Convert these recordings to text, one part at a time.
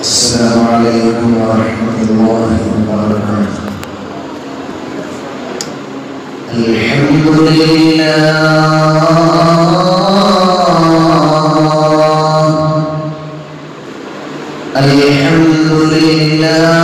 السلام عليكم ورحمة الله وبركاته. الحمد لله. الحمد لله.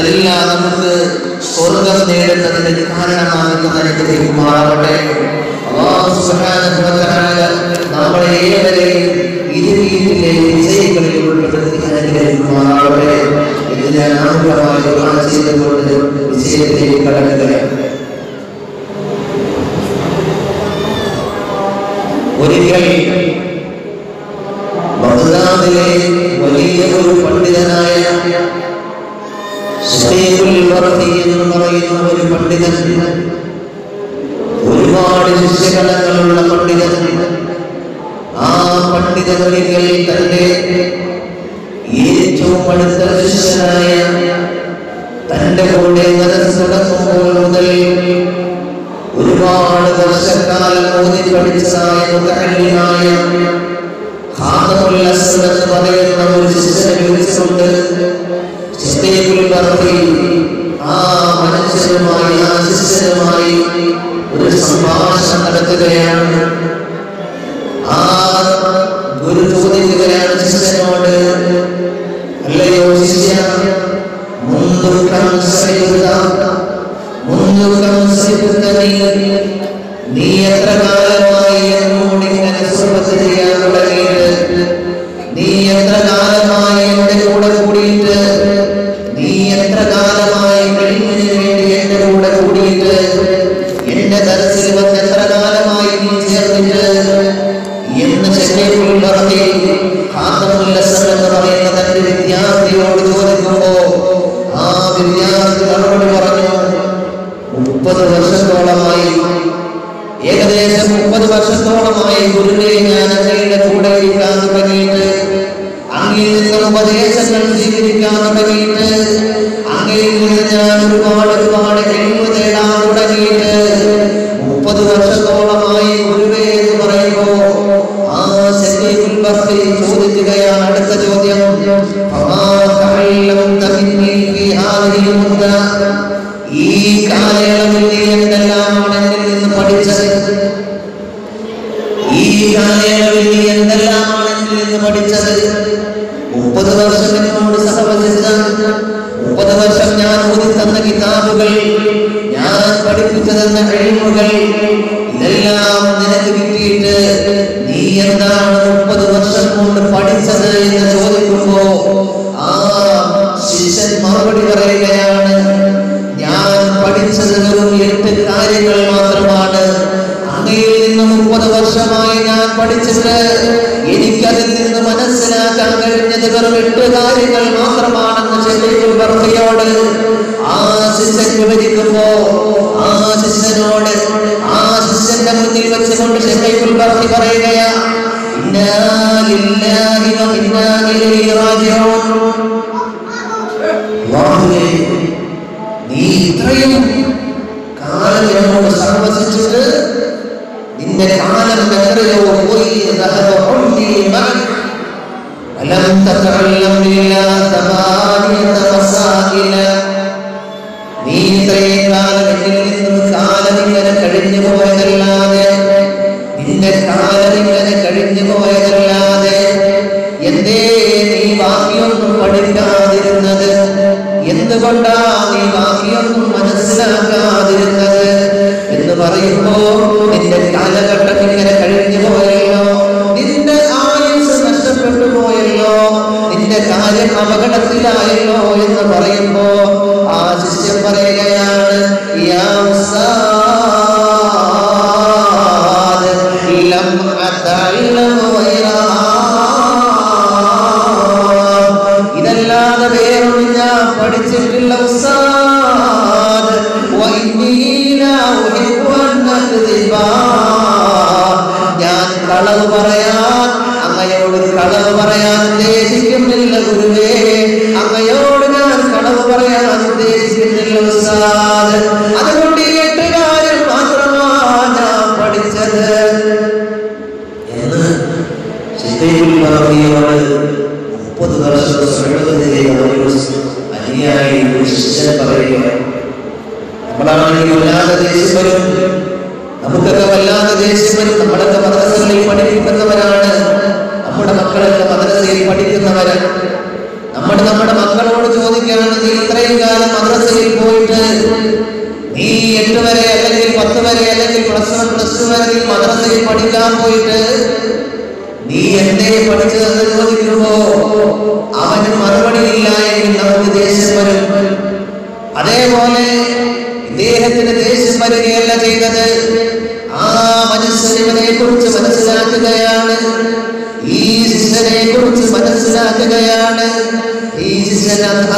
അതെല്ലാം നമുക്ക് സ്വർഗം നേടുന്നതിന് കാരണമാകുന്ന തരത്തിലേക്ക് മാറട്ടെ. നമ്മളെ ഏവരെയും ഇതിനെ ഒരിക്കൽ വലിയ ഒരു പണ്ഡിതനായ എന്ന് പറയുന്ന ഒരു പണ്ഡിതൻ. ഒരുപാട് ശിഷ്യഗണങ്ങളുള്ള പണ്ഡിതൻ. ആ പണ്ഡിതകളിൽ തന്റെ ഏറ്റവും അടുത്ത ശിഷ്യനായ തന്റെ കൂടെ നടത്തുമ്പോൾ മുതൽ ഒരുപാട് വർഷക്കാലം ഓതി പഠിച്ചതായ മുതലിനായ ഹാദമുല്ല പറയുന്ന ഒരു ശിഷ്യനെ വിളിച്ചുകൊണ്ട് ആ ആ ഒരു സംഭാഷണം ആ ശിഷ്യനോട് അല്ലയോ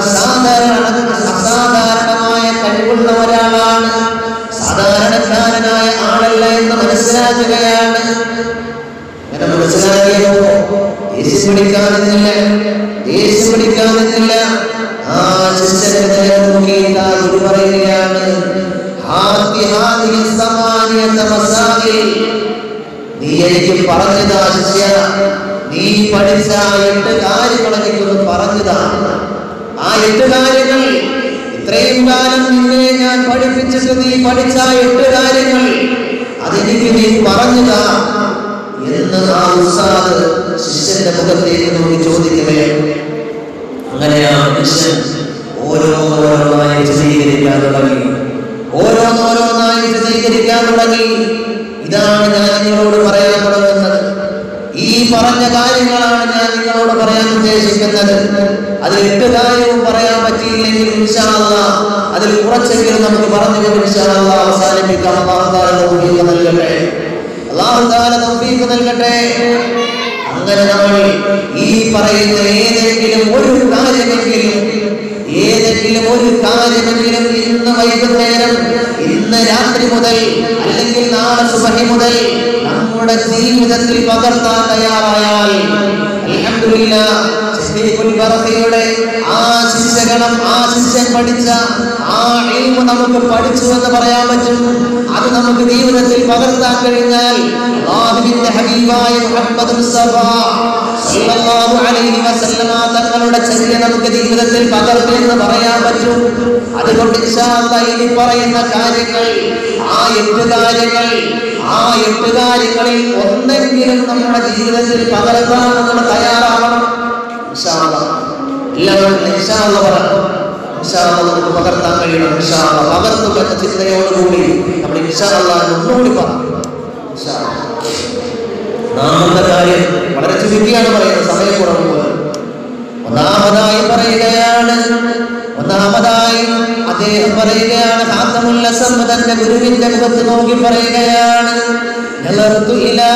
അസാധാരണ അസാധാരണമായ കഴിവുള്ള ഒരാളാണ്. സാധാരണക്കാരനായ ആളല്ല എന്ന് മനസ്സിലാക്കുകയാണ്. അങ്ങനെ മനസ്സിലാക്കിയപ്പോ ദേഷ്യം പിടിക്കാതിരുന്നില്ല. ദേഷ്യം പിടിക്കാതിരുന്നില്ല. ആ ശിഷ്യനെ നോക്കിയിട്ട് ആ ഗുരു പറയുകയാണ്. നീ എനിക്ക് പറഞ്ഞതാ നീ പഠിച്ച എട്ട് കാര്യങ്ങൾ എട്ട് കാര്യങ്ങൾ. ഇത്രയും കാലം നിന്നെ ഞാൻ പഠിപ്പിച്ചിട്ട് നീ പഠിച്ച എട്ട് കാര്യങ്ങൾ അതെനിക്ക് നീ പറഞ്ഞുക എന്ന് ആ ഉസ്താദ് ശിഷ്യന്റെ മുഖത്തേക്ക് നോക്കി ചോദിക്കുകയാണ് അങ്ങനെ ആ മനുഷ്യൻ ഓരോന്നോരോന്നായി വിശദീകരിക്കാൻ തുടങ്ങി. ഓരോന്നോരോന്നായി വിശദീകരിക്കാൻ തുടങ്ങി. ഇതാണ് ഞാൻ നിങ്ങളോട് പറയാൻ തുടങ്ങുന്നത്. ഈ പറഞ്ഞ കാര്യങ്ങളാണ് ഞാൻ നിങ്ങളോട് പറയാൻ ഉദ്ദേശിക്കുന്നത്. അതിൽ കാര്യവും പറയാൻ പറ്റിയില്ലെങ്കിൽ അതിൽ കുറച്ചെങ്കിലും നമുക്ക് പറഞ്ഞു ഇൻഷാ അല്ലാഹ് അവസാനിപ്പിക്കാം. തൗഫീഖ് നൽകട്ടെ. തആല തൗഫീഖ് നൽകട്ടെ. അങ്ങനെ നമ്മൾ ഈ പറയുന്ന ഏതെങ്കിലും ഒരു കാര്യമെങ്കിലും ഏതെങ്കിലും ഒരു കാര്യമെങ്കിലും ഇന്ന് വൈകുന്നേരം ഇന്ന് രാത്രി മുതൽ അല്ലെങ്കിൽ നാളെ സുബഹി മുതൽ നമ്മുടെ ജീവിതത്തിൽ പകർത്താൻ തയ്യാറായാൽ ബർഖിയുടെ ആ ശിഷ്യഗണം ആ ശിഷ്യൻ പഠിച്ച ആ ഇൽമു നമുക്ക് പഠിച്ചു എന്ന് പറയാൻ പറ്റും. അത് നമുക്ക് ജീവിതത്തിൽ പകർത്താൻ കഴിഞ്ഞാൽ ഹബീബായ മുഹമ്മദ് മുസ്തഫ സല്ലല്ലാഹു അലൈഹി വസല്ലമ തങ്ങളുടെ ചര്യ നമുക്ക് ജീവിതത്തിൽ പകർത്തി എന്ന് പറയാൻ പറ്റും. അതുകൊണ്ട് ഇൻഷാ അല്ലാഹ് ഇനി പറയുന്ന കാര്യങ്ങൾ ആ എട്ട് കാര്യങ്ങൾ ആ എട്ട് കാര്യങ്ങളിൽ ഒന്നെങ്കിലും നമ്മുടെ ജീവിതത്തിൽ പകർത്താൻ നമ്മൾ തയ്യാറാവണം നമുക്ക് പകർത്താൻ കഴിയണം. പകർത്തുക എന്ന ചിന്തയോടുകൂടി നമ്മൾ ഒന്നുകൂടി പറഞ്ഞു കാര്യം വളരെ ചുരുക്കിയാണ് പറയുന്നത്. സമയക്കുറവ് ഒന്നാമതായി പറയുകയാണ് ഒന്നാമതായി അദ്ദേഹം പറയുകയാണ് ഹാത്തമുല്ല സമ്മതന്റെ തന്റെ ഗുരുവിന്റെ മുഖത്ത് നോക്കി പറയുകയാണ് നളർത്തു ഇലാ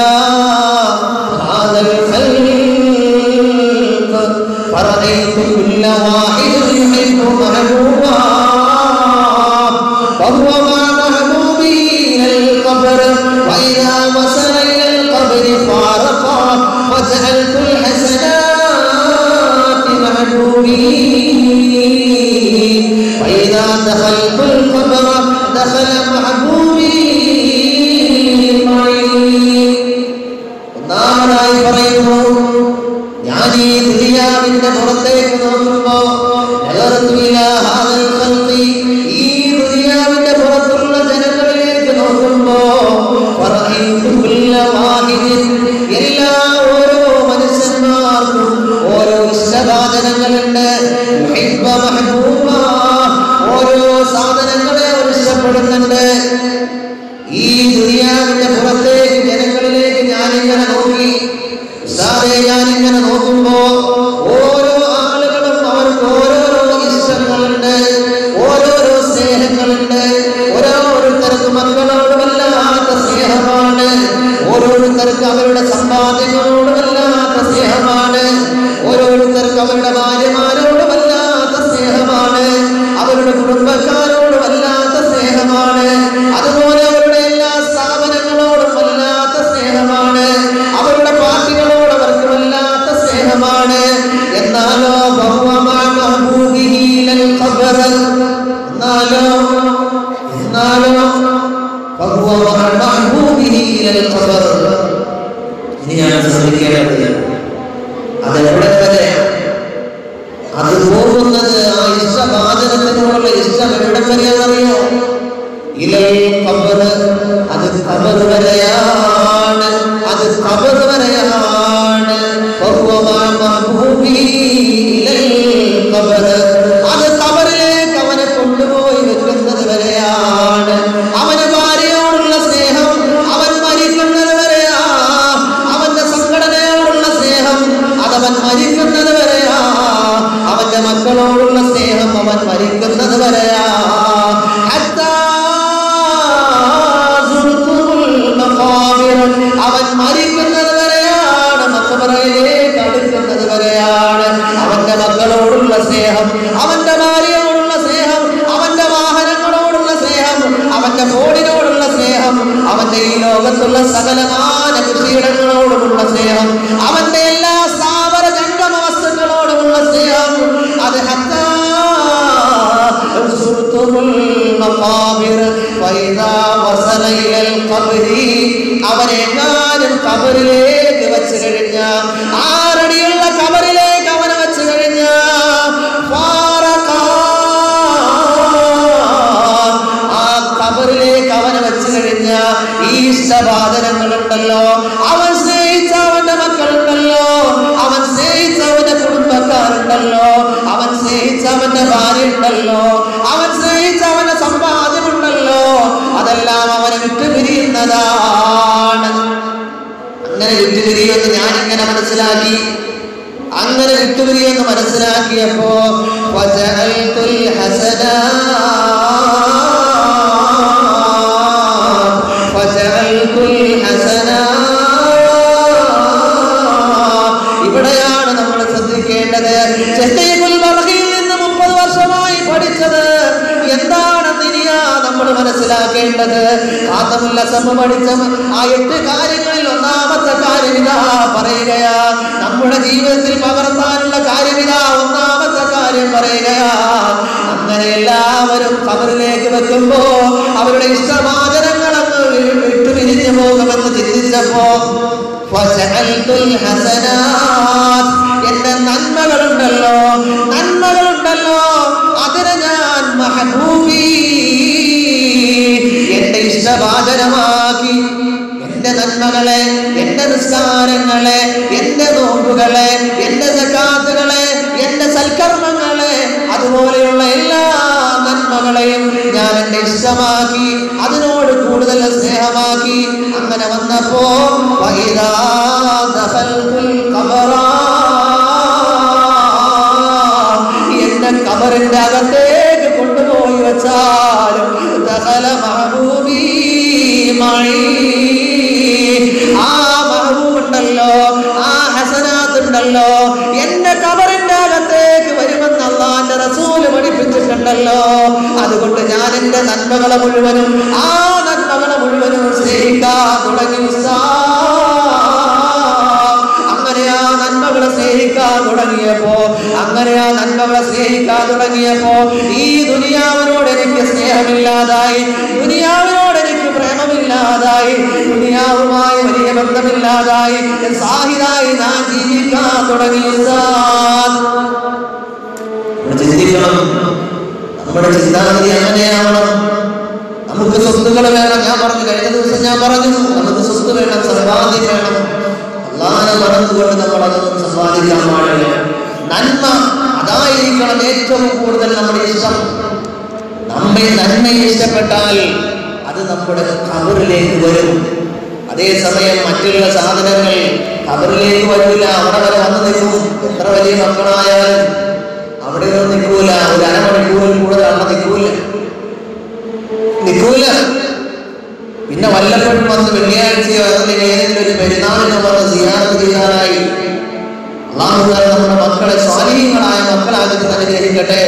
ഉണ്ടല്ലോ. അവൻ സ്നേഹിച്ച അവന് സമ്പാദ്യമുണ്ടല്ലോ. അതെല്ലാം അവനെ വിട്ടുപിരിയുന്നതാണ് അങ്ങനെ വിട്ടുപിരിയുമെന്ന് ഞാൻ ഇങ്ങനെ മനസ്സിലാക്കി. അങ്ങനെ വിട്ടുപിരിയെന്ന് മനസ്സിലാക്കിയപ്പോ ഹസനാ പഠിപ്പിക്കുന്നത് ആദമുല്ലസബ് പഠിച്ച ആ എട്ട് കാര്യങ്ങളിൽ ഒന്നാമത്തെ കാര്യമിത പറയുകയാ. നമ്മുടെ ജീവിതത്തിൽ പകർത്താനുള്ള കാര്യമിത ഒന്നാമത്തെ കാര്യം പറയുകയാ. അങ്ങനെ എല്ലാവരും കബറിലേക്ക് വെക്കുമ്പോ അവരുടെ ഇഷ്ടവാചനങ്ങൾ അങ്ങ് വിട്ടുപിരിഞ്ഞു പോകുമെന്ന് ചിന്തിച്ചപ്പോ എന്റെ നന്മകളുണ്ടല്ലോ നന്മകളുണ്ടല്ലോ. അതിനെ ഞാൻ മഹബൂബി. ദേശവാചനമാക്കി എന്റെ നന്മകളെ എന്റെ നിസ്കാരങ്ങളെ എന്റെ നോമ്പുകളെ എന്റെ സക്കാത്തുകളെ എന്റെ സൽക്കർമ്മങ്ങളെ അതുപോലെയുള്ള എല്ലാ നന്മകളെയും ഞാൻ എന്റെ ഇഷ്ടമാക്കി അതിനോട് കൂടുതൽ സ്നേഹമാക്കി. അങ്ങനെ വന്നപ്പോ എന്റെ കബറിന്റെ അകത്തേക്ക് കൊണ്ടുപോയി വെച്ചാലും ആ മഹബൂബുണ്ടല്ലോ ആ ഹസനാത്ത് ഉണ്ടല്ലോ എന്റെ കബറിന്റെ അകത്തേക്ക് വരുമെന്ന് അള്ളാന്റെ റസൂൽ പഠിപ്പിച്ചിട്ടുണ്ടല്ലോ. അതുകൊണ്ട് ഞാൻ എന്റെ നന്മകളെ മുഴുവനും ആ നന്മകളെ മുഴുവനും സ്നേഹിക്കാൻ തുടങ്ങി അങ്ങനെയാ നന്മകളെ സ്നേഹിക്കാൻ തുടങ്ങിയപ്പോ അങ്ങനെയാ നന്മകളെ സ്നേഹിക്കാൻ തുടങ്ങിയപ്പോ ഈ ദുനിയാവിനോട് എനിക്ക് സ്നേഹമില്ലാതായി. ദുനിയാവ് പ്രേമമില്ലാതായി ദുനിയാവുമായി വലിയ ബന്ധമില്ലാതായി സാഹിതായി നാം ജീവിക്കാൻ തുടങ്ങി നമ്മുടെ ചിന്താഗതി അങ്ങനെയാവണം. നമുക്ക് സ്വത്തുകൾ വേണം. ഞാൻ പറഞ്ഞു കഴിഞ്ഞ ദിവസം ഞാൻ പറഞ്ഞു നമുക്ക് സ്വത്ത് വേണം സമ്പാദ്യം വേണം. അല്ലാതെ മറന്നുകൊണ്ട് നമ്മൾ അതൊന്നും സമ്പാദിക്കാൻ പാടില്ല. നന്മ അതായിരിക്കണം ഏറ്റവും കൂടുതൽ നമ്മുടെ ഇഷ്ടം. നമ്മെ നന്മയെ ഇഷ്ടപ്പെട്ടാൽ അത് നമ്മുടെ കബറിലേക്ക് വരും. അതേസമയം മറ്റുള്ള സാധനങ്ങൾ കബറിലേക്ക് വരില്ല. അവിടെ വരെ വന്ന് നിൽക്കും. എത്ര വലിയ മക്കളായാലും അവിടെ ഒന്നും നിൽക്കൂല. ഒരു അരമണിക്കൂറിൽ കൂടുതൽ അവിടെ നിൽക്കൂല. നിൽക്കൂല. പിന്നെ വല്ലപ്പോഴും വന്ന് വെള്ളിയാഴ്ചയോ അല്ലെങ്കിൽ ഏതെങ്കിലും ഒരു പെരുന്നാളിനോ വന്ന് സിയാറത്ത് ചെയ്യാനായി അള്ളാഹുദാൻ നമ്മുടെ മക്കളെ സ്വാധീനങ്ങളായ മക്കളാക്കി അനുഗ്രഹിക്കട്ടെ.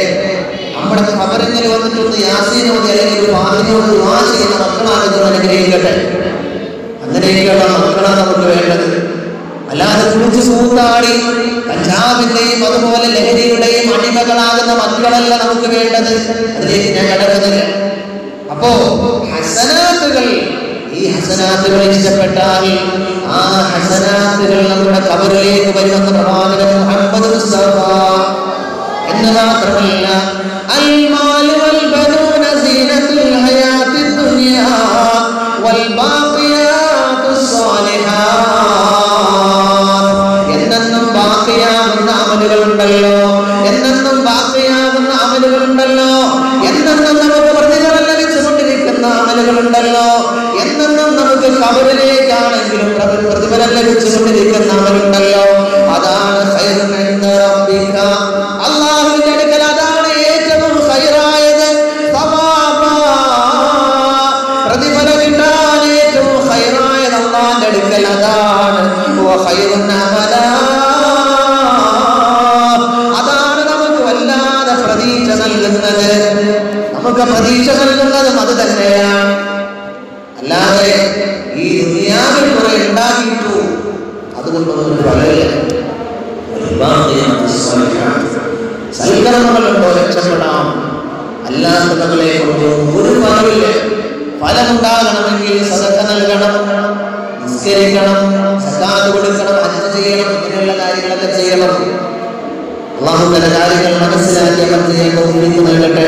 നമ്മുടെ അവരെങ്ങനെ വന്നിട്ടൊന്ന് യാസീനോട് അല്ലെങ്കിൽ ഒരു പാതിനോട് ദുആ ചെയ്യുന്ന മക്കളാക്കി അനുഗ്രഹിക്കട്ടെ അങ്ങനെയൊക്കെയുള്ള മക്കളാണ് നമുക്ക് വേണ്ടത്. അല്ലാതെ കുളിച്ച് സൂത്താടി കഞ്ചാവിന്റെയും അതുപോലെ ലഹരിയുടെയും അടിമകളാകുന്ന മക്കളല്ല നമുക്ക് വേണ്ടത്. അതിലേക്ക് ഞാൻ കടക്കുന്നില്ല. അപ്പോ ഹസനാത്തുകൾ ഈ ഹസനാത്തുകൾ ഇഷ്ടപ്പെട്ടാൽ ആ ഹസനാത്തുകൾ നമ്മുടെ കബറിലേക്ക് വരുമെന്ന് പ്രവാചകൻ മുഹമ്മദ് മുസ്തഫ എന്ന് മാത്രമല്ല المال والبنون زينة الحياة الدنيا والباقيات الصالحات എന്നെന്നും ബാക്കിയാകുന്ന അമലുകളുണ്ടല്ലോ എന്നെന്നും ബാക്കിയാകുന്ന അമലുകളുണ്ടല്ലോ എന്നെന്നും നമുക്ക് പ്രതിഫലം ലഭിച്ചുകൊണ്ടിരിക്കുന്ന അമലുകളുണ്ടല്ലോ എന്നെന്നും നമുക്ക് കബറിലേക്കാണെങ്കിലും പ്രതി- പ്രതിഫലം ലഭിച്ചുകൊണ്ടിരിക്കുന്ന അമലുണ്ടല്ലോ കാര്യങ്ങൾ മനസ്സിലാക്കി തോന്നിക്ക് നൽകട്ടെ.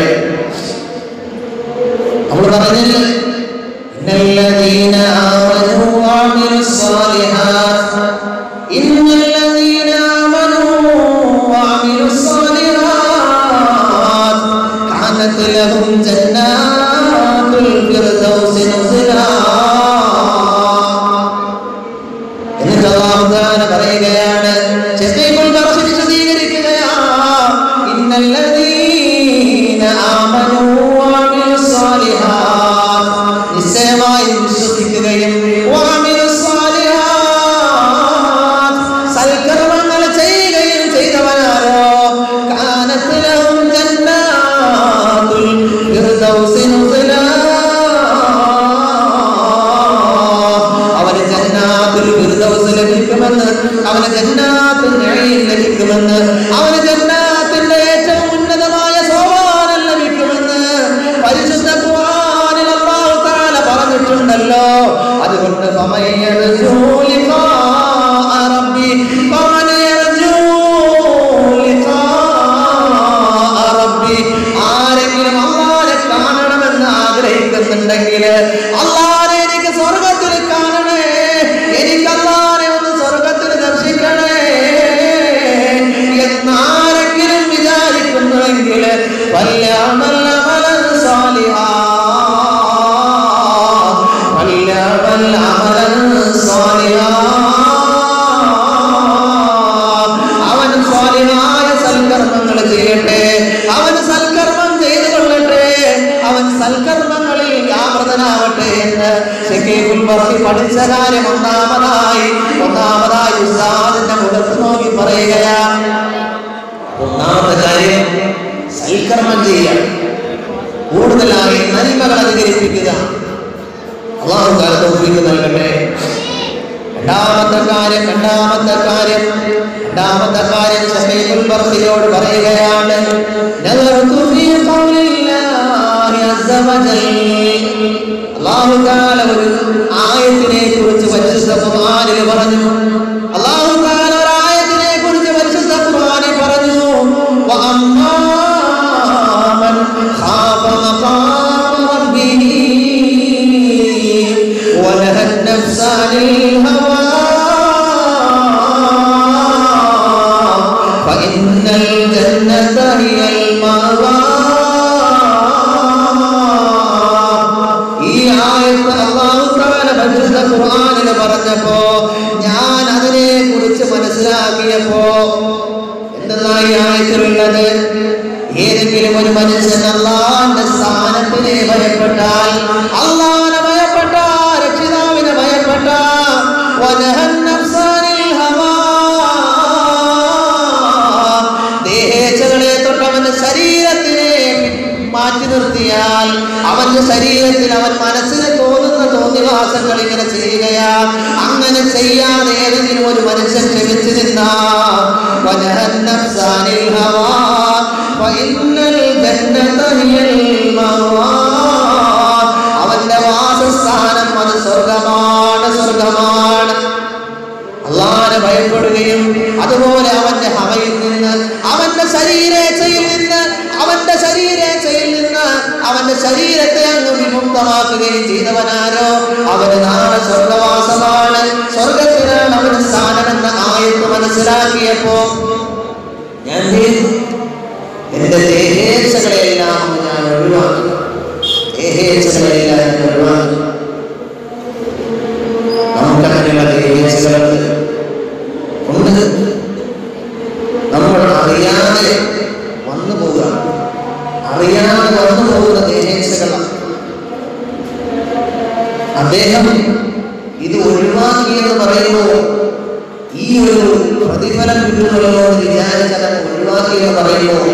ان الذي രണ്ടാമത്തെ കാര്യം ഷഹീബുൽ ബർഖിയോട് പറയുകയാണ് അള്ളാഹു കാല ഒരു ആയത്തിനെ കുറിച്ച് പരിശുദ്ധ ഖുർആനിൽ പറഞ്ഞു നിർത്തിയാൽ അവന്റെ ശരീരത്തിൽ അവൻ മനസ്സിന് തോന്നുന്ന തോന്നിവാസങ്ങൾ ഇങ്ങനെ ചെയ്യുകയാ അങ്ങനെ ചെയ്യാതെ ഏതെങ്കിലും ഒരു മനുഷ്യൻ ക്ഷമിച്ചു നിന്നാ. അവന്റെ വാസസ്ഥാനം അത് സ്വർഗമാണ് സ്വർഗമാണ് അള്ളാനെ ഭയപ്പെടുകയും അതുപോലെ അവന്റെ ഹവയിൽ നിന്ന് അവന്റെ ശരീരേച്ഛയിൽ അവന്റെ ശരീരത്തെ അങ്ങ് വിമുക്തമാക്കുകയും ചെയ്തവനാരോ? അവന് നാളെ സ്വർഗവാസമാണ്. സ്വർഗത്തിലാണ് അവന് സ്ഥാനമെന്ന ആയത്ത് മനസ്സിലാക്കിയപ്പോ ഞാൻ? എന്റെ ദേഹേച്ഛകളെല്ലാം ഞാൻ ഒഴിവാക്കി. ദേഹേച്ഛകളെല്ലാം ഞാൻ ഒഴിവാക്കി. നമുക്കങ്ങനെയുള്ള ദേഹേച്ഛകളുണ്ട് ഉണ്ട് നമ്മൾ അറിയാതെ വന്നു പോവുക അറിയാതെ വന്നു പോകുന്ന ദേഹേച്ഛകളാണ് അദ്ദേഹം ഇത് ഒഴിവാക്കിയെന്ന് പറയുമ്പോൾ ഈ ഒരു പ്രതിഫലം കിട്ടുന്നവരോട് വിചാരിച്ചാൽ ഒഴിവാക്കിയെന്ന് പറയുമ്പോൾ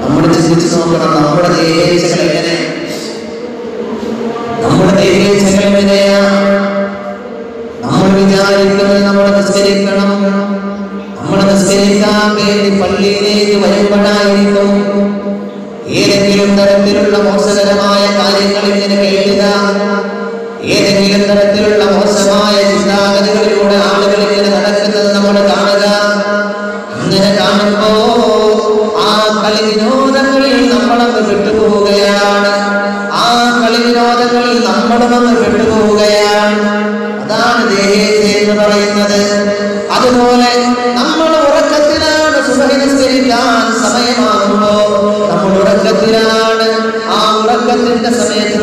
നമ്മൾ ചിന്തിച്ച് നോക്കണം നമ്മുടെ ദേഹേച്ഛകൾ എങ്ങനെ? നമ്മുടെ ദേഹേച്ഛകൾ എങ്ങനെയാ? നമ്മൾ വിചാരിക്കുന്നത് നമ്മൾ നിസ്കരിക്കണം. നമ്മൾ നിസ്കരിക്കാൻ വേണ്ടി പള്ളിയിലേക്ക്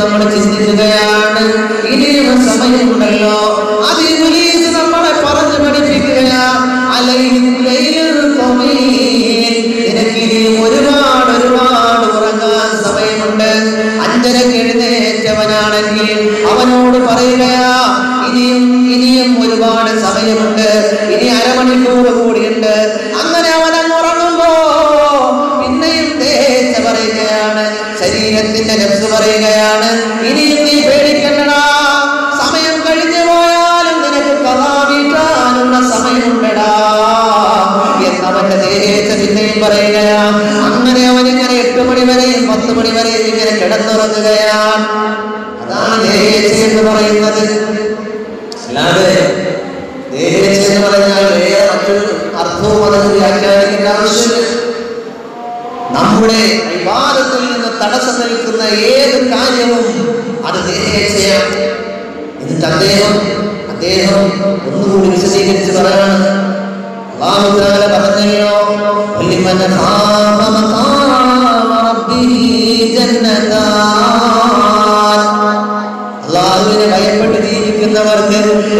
സമയത്ത് നമ്മൾ ചിന്തിക്കുകയാണ് എന്നവന്റെ ദേഹേച്ഛ പിന്നെയും പറയുകയാ അങ്ങനെ അവൻ ഇങ്ങനെ എട്ട് മണി വരെയും പത്ത് മണി വരെയും ഇങ്ങനെ കിടന്നുറങ്ങുകയാണ്. അതാണ് ദേഹേച്ഛ എന്ന് പറയുന്നത്. അല്ലാതെ ദേഹേച്ഛ എന്ന് പറഞ്ഞാൽ വേറെ മറ്റൊരു അർത്ഥവും അത് വ്യാഖ്യാനിക്കേണ്ട ആവശ്യമില്ല. നമ്മുടെ വിവാദത്തിൽ നിന്ന് തടസ്സം നിൽക്കുന്ന ഏത് കാര്യവും അത് നേരെയാണ് എന്നിട്ട് അദ്ദേഹം അദ്ദേഹം ഒന്നുകൂടി വിശദീകരിച്ച് പറയാണ്. തആല പറഞ്ഞല്ലോ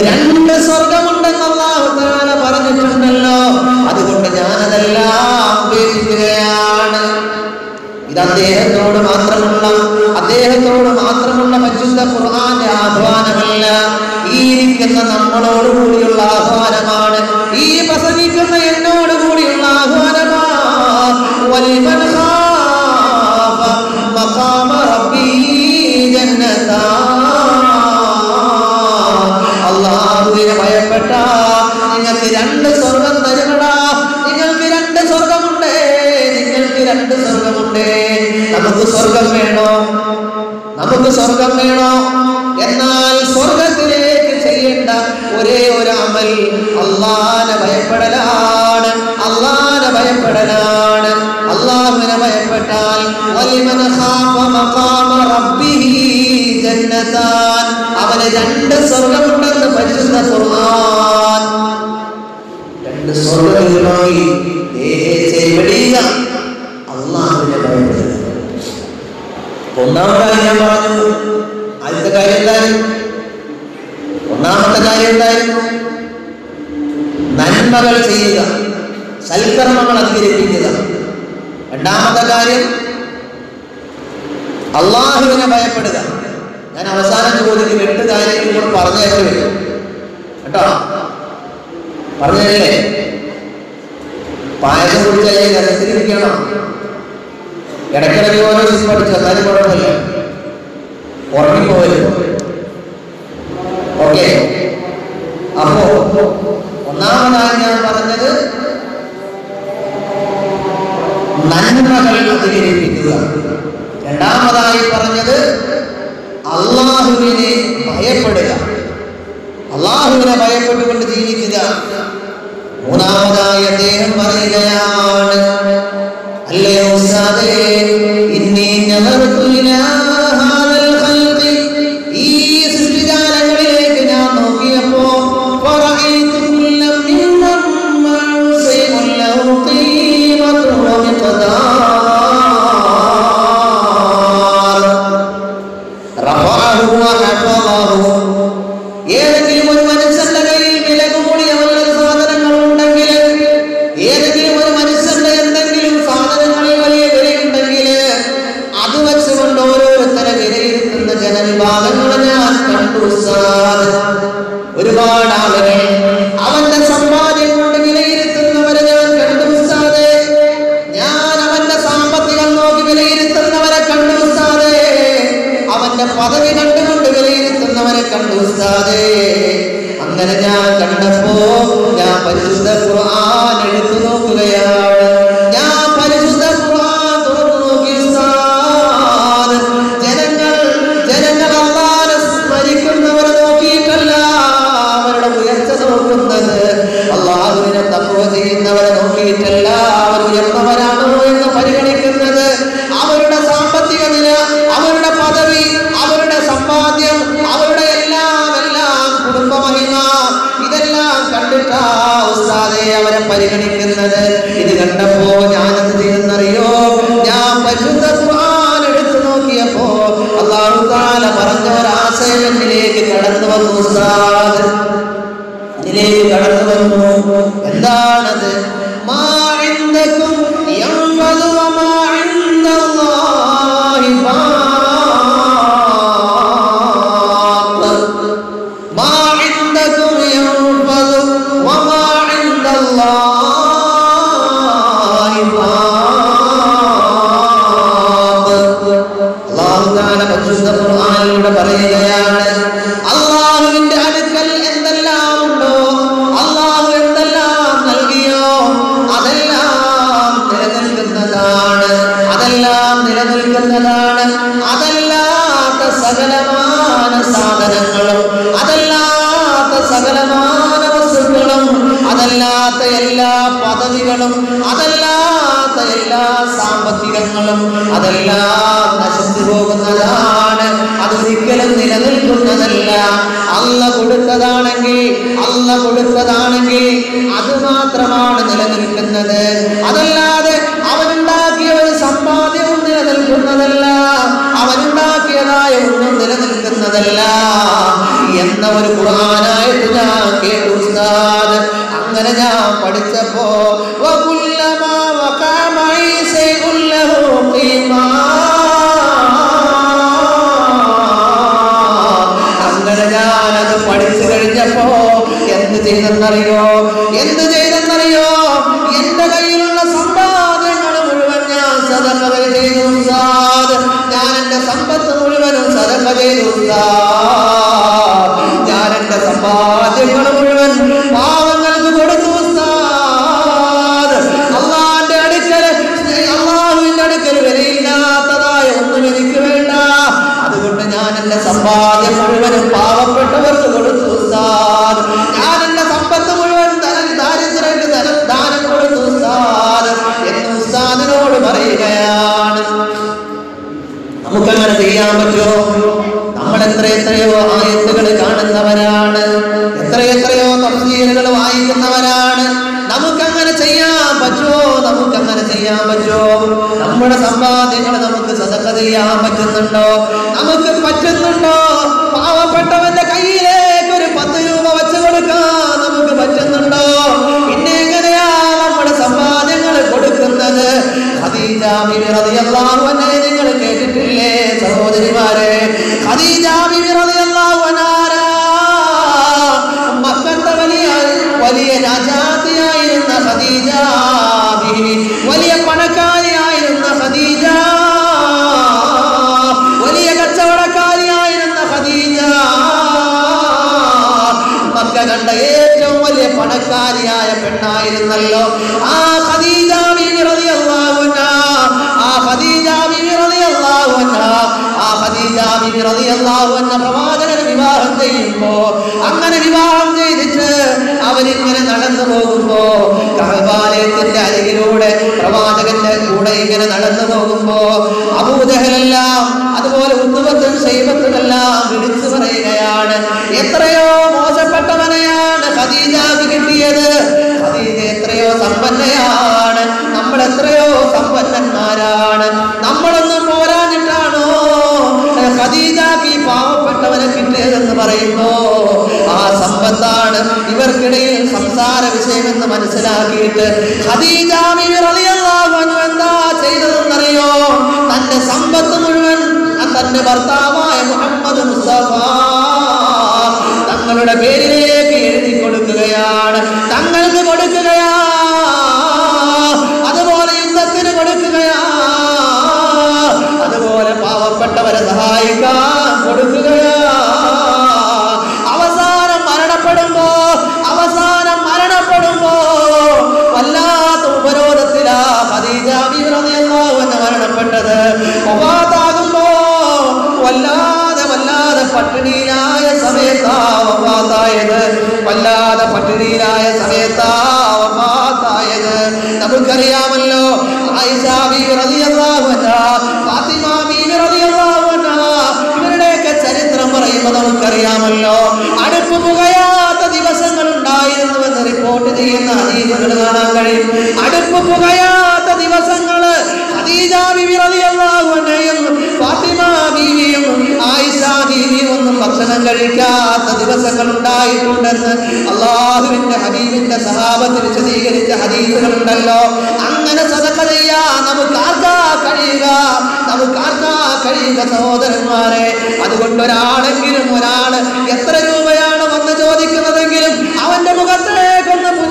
രണ്ട് അള്ളാഹു പറഞ്ഞിട്ടുണ്ടല്ലോ. അതുകൊണ്ട് ഖുർആന്റെ ആഹ്വാനമല്ല. ഈ ഇരിക്കുന്ന നമ്മളോടുകൂടിയുള്ള ആഹ്വാനമാണ് നമുക്ക് സ്വർഗം വേണോ? നമുക്ക് സ്വർഗം വേണോ? എന്നാൽ സ്വർഗത്തിലേക്ക് ചെയ്യേണ്ട ഒരേ ഒരു അമൽ അള്ളാനെ ഭയപ്പെടലാണ്. അള്ളാനെ ഭയപ്പെടലാണ്. അള്ളാഹുവിനെ ഭയപ്പെട്ടാൽ അവന് രണ്ട് സ്വർഗമുണ്ടെന്ന് പരിശുദ്ധ ഖുർആൻ. രണ്ട് സ്വർഗങ്ങളുമായി വെടിയുക അള്ളാഹുവിനെ ഭയപ്പെടുക ഒന്നാമതായി ഞാൻ പറഞ്ഞു ആദ്യത്തെ കാര്യം എന്തായിരുന്നു? ഒന്നാമത്തെ കാര്യം എന്തായിരുന്നു? നന്മകൾ ചെയ്യുക സൽക്കർമ്മങ്ങൾ അധികരിപ്പിക്കുക. രണ്ടാമത്തെ കാര്യം അള്ളാഹുവിനെ ഭയപ്പെടുക. ഞാൻ അവസാനം ചോദിക്കും എട്ട് കാര്യങ്ങൾ കൂടെ പറഞ്ഞു തരേണ്ടി വരും കേട്ടോ പറഞ്ഞു തരില്ലേ പായസം കുടിച്ചാൽ രസത്തിലിരിക്കണം ഇടയ്ക്കിടയ്ക്ക് ഓരോ ദിവസം പഠിച്ചു എന്നാലും കുഴപ്പമില്ല. ഉറങ്ങിപ്പോയത് ഓക്കെ. അപ്പോ ഒന്നാമതായി ഞാൻ പറഞ്ഞത് നന്മകൾ അധികരിപ്പിക്കുക രണ്ടാമതായി പറഞ്ഞത് അള്ളാഹുവിനെ ഭയപ്പെടുക. അള്ളാഹുവിനെ ഭയപ്പെട്ടുകൊണ്ട് ജീവിക്കുക. മൂന്നാമതായി നിലനിൽക്കുന്നത്. അതല്ലാതെ അവനുണ്ടാക്കിയ ഒരു സമ്പാദ്യവും നിലനിൽക്കുന്നതല്ല. അവനുണ്ടാക്കിയതായ ഒന്നും നിലനിൽക്കുന്നതല്ല. എന്ന ഒരു ഖുർആനായിട്ട് ഞാൻ കേട്ടു അങ്ങനെ ഞാൻ പഠിച്ചപ്പോ അങ്ങനെ ഞാനത് പഠിച്ചു കഴിഞ്ഞപ്പോ എന്ത് ചെയ്തെന്നറിയോ? നൽകയുന്ന ഞാൻ എന്റെ സമ്പാദ്യങ്ങൾ മുഴുവൻ പാവങ്ങൾക്ക് കൊടുത്തു അള്ളാന്റെ അടുക്കൽ അള്ളാഹുവിന്റെ അടുക്കൽ വിലയില്ലാത്തതായ ഒന്നും എനിക്ക് വേണ്ട. അതുകൊണ്ട് ഞാൻ എന്റെ സമ്പാദ്യം നമ്മൾ എത്ര എത്രയോ ആയത്തുകൾ കാണുന്നവരാണ്. എത്രയെത്രയോ തഫ്സീലുകൾ വായിക്കുന്നവരാണ്. നമുക്കങ്ങനെ ചെയ്യാൻ പറ്റുമോ? നമുക്കങ്ങനെ ചെയ്യാൻ പറ്റുമോ? നമ്മുടെ സമ്പാദ്യങ്ങൾ നമുക്ക് സദക്ക ചെയ്യാൻ പറ്റുന്നുണ്ടോ? നമുക്ക് പറ്റുന്നുണ്ടോ? പാവപ്പെട്ടവന്റെ കയ്യിലേക്ക് ഒരു പത്ത് രൂപ വെച്ച് കൊടുക്കാൻ നമുക്ക് പറ്റുന്നുണ്ടോ? പിന്നെ എങ്ങനെയാ നമ്മുടെ സമ്പാദ്യങ്ങൾ കൊടുക്കുന്നത്? ഖദീജ ബിബി സഹോദരിമാരെ വലിയ രാജാത്തിയായിരുന്ന ഖദീജ വലിയ പണക്കാരിയായിരുന്ന ഖദീജ വലിയ കച്ചവടക്കാരിയായിരുന്ന ഖദീജ മക്ക കണ്ട ഏറ്റവും വലിയ പണക്കാരിയായ പെണ്ണായിരുന്നല്ലോ ആ ഖദീജ വിവാഹം ചെയ്യുമ്പോ അങ്ങനെ വിവാഹം ചെയ്തിട്ട് അവരിങ്ങനെ നടന്നു പോകുമ്പോ കഹബാലയത്തിന്റെ അരികിലൂടെ പ്രവാചകന്റെ കൂടെ ഇങ്ങനെ നടന്നു പോകുമ്പോ അബൂദഹലെല്ലാം അതുപോലെ ഉത്തുബത്തും ശൈബത്തുമെല്ലാം വിളിച്ചു പറയുകയാണ് എത്രയോ മോശപ്പെട്ടവനെയാണ് ഖദീജാക്ക് കിട്ടിയത്. ഖദീജ എത്രയോ സമ്പന്നയാണ്. നമ്മൾ എത്രയോ സമ്പന്നന്മാരാണ്. പോരാഞ്ഞിട്ടാണോ ഖദീജാക്ക് ഈ പാവപ്പെട്ടവനെ കിട്ടിയതെന്ന് പറയുമ്പോ ആ സമ്പത്താണ് ഇവർക്കിടയിൽ സംസാര വിഷയമെന്ന് മനസ്സിലാക്കിയിട്ട് എന്താ ചെയ്തതെന്നറിയോ? തന്റെ സമ്പത്ത് മുഴുവൻ തന്റെ ഭർത്താവായ മുഹമ്മദ് മുസ്തഫ തങ്ങളുടെ പേരിലേക്ക് എഴുതി കൊടുക്കുകയാണ്. തങ്ങൾക്ക് കൊടുക്കുകയാ വഫാത്തായത് വല്ലാതെ പട്ടിണിയിലായ സമയത്താ വഫാത്തായത്. നമുക്കറിയാമല്ലോ ഫാത്തിമ റളിയല്ലാഹു ഇവരുടെയൊക്കെ ചരിത്രം പറയുമ്പോൾ നമുക്കറിയാമല്ലോ അടുപ്പ് പുകയാത്ത ദിവസങ്ങൾ ഉണ്ടായിരുന്നുവെന്ന് റിപ്പോർട്ട് ചെയ്യുന്ന അതീതങ്ങൾ കാണാൻ കഴിയും. അടുപ്പ് പുകയാത്ത ദിവസങ്ങൾ അതീതാവിറിയല്ലാ ഫാത്തിമ ബീവിയും ആയിഷ ബീവിയും ഒന്നും ഭക്ഷണം കഴിക്കാത്ത ദിവസങ്ങൾ ഉണ്ടായിട്ടുണ്ടെന്ന് അള്ളാഹുവിന്റെ ഹബീബിന്റെ സഹാബത്ത് വിശദീകരിച്ച ഹദീസുകളുണ്ടല്ലോ. അങ്ങനെ സദക്ക ചെയ്യാ നമുക്ക് ആർക്കാ കഴിയുക? നമുക്ക് ആർക്കാ കഴിയുക സഹോദരന്മാരെ? അതുകൊണ്ട് ഒരാളെങ്കിലും ഒരാൾ എത്ര രൂപയാണ് വന്ന് ചോദിക്കുന്നതെങ്കിലും അവന്റെ മുഖത്തേക്കൊന്ന്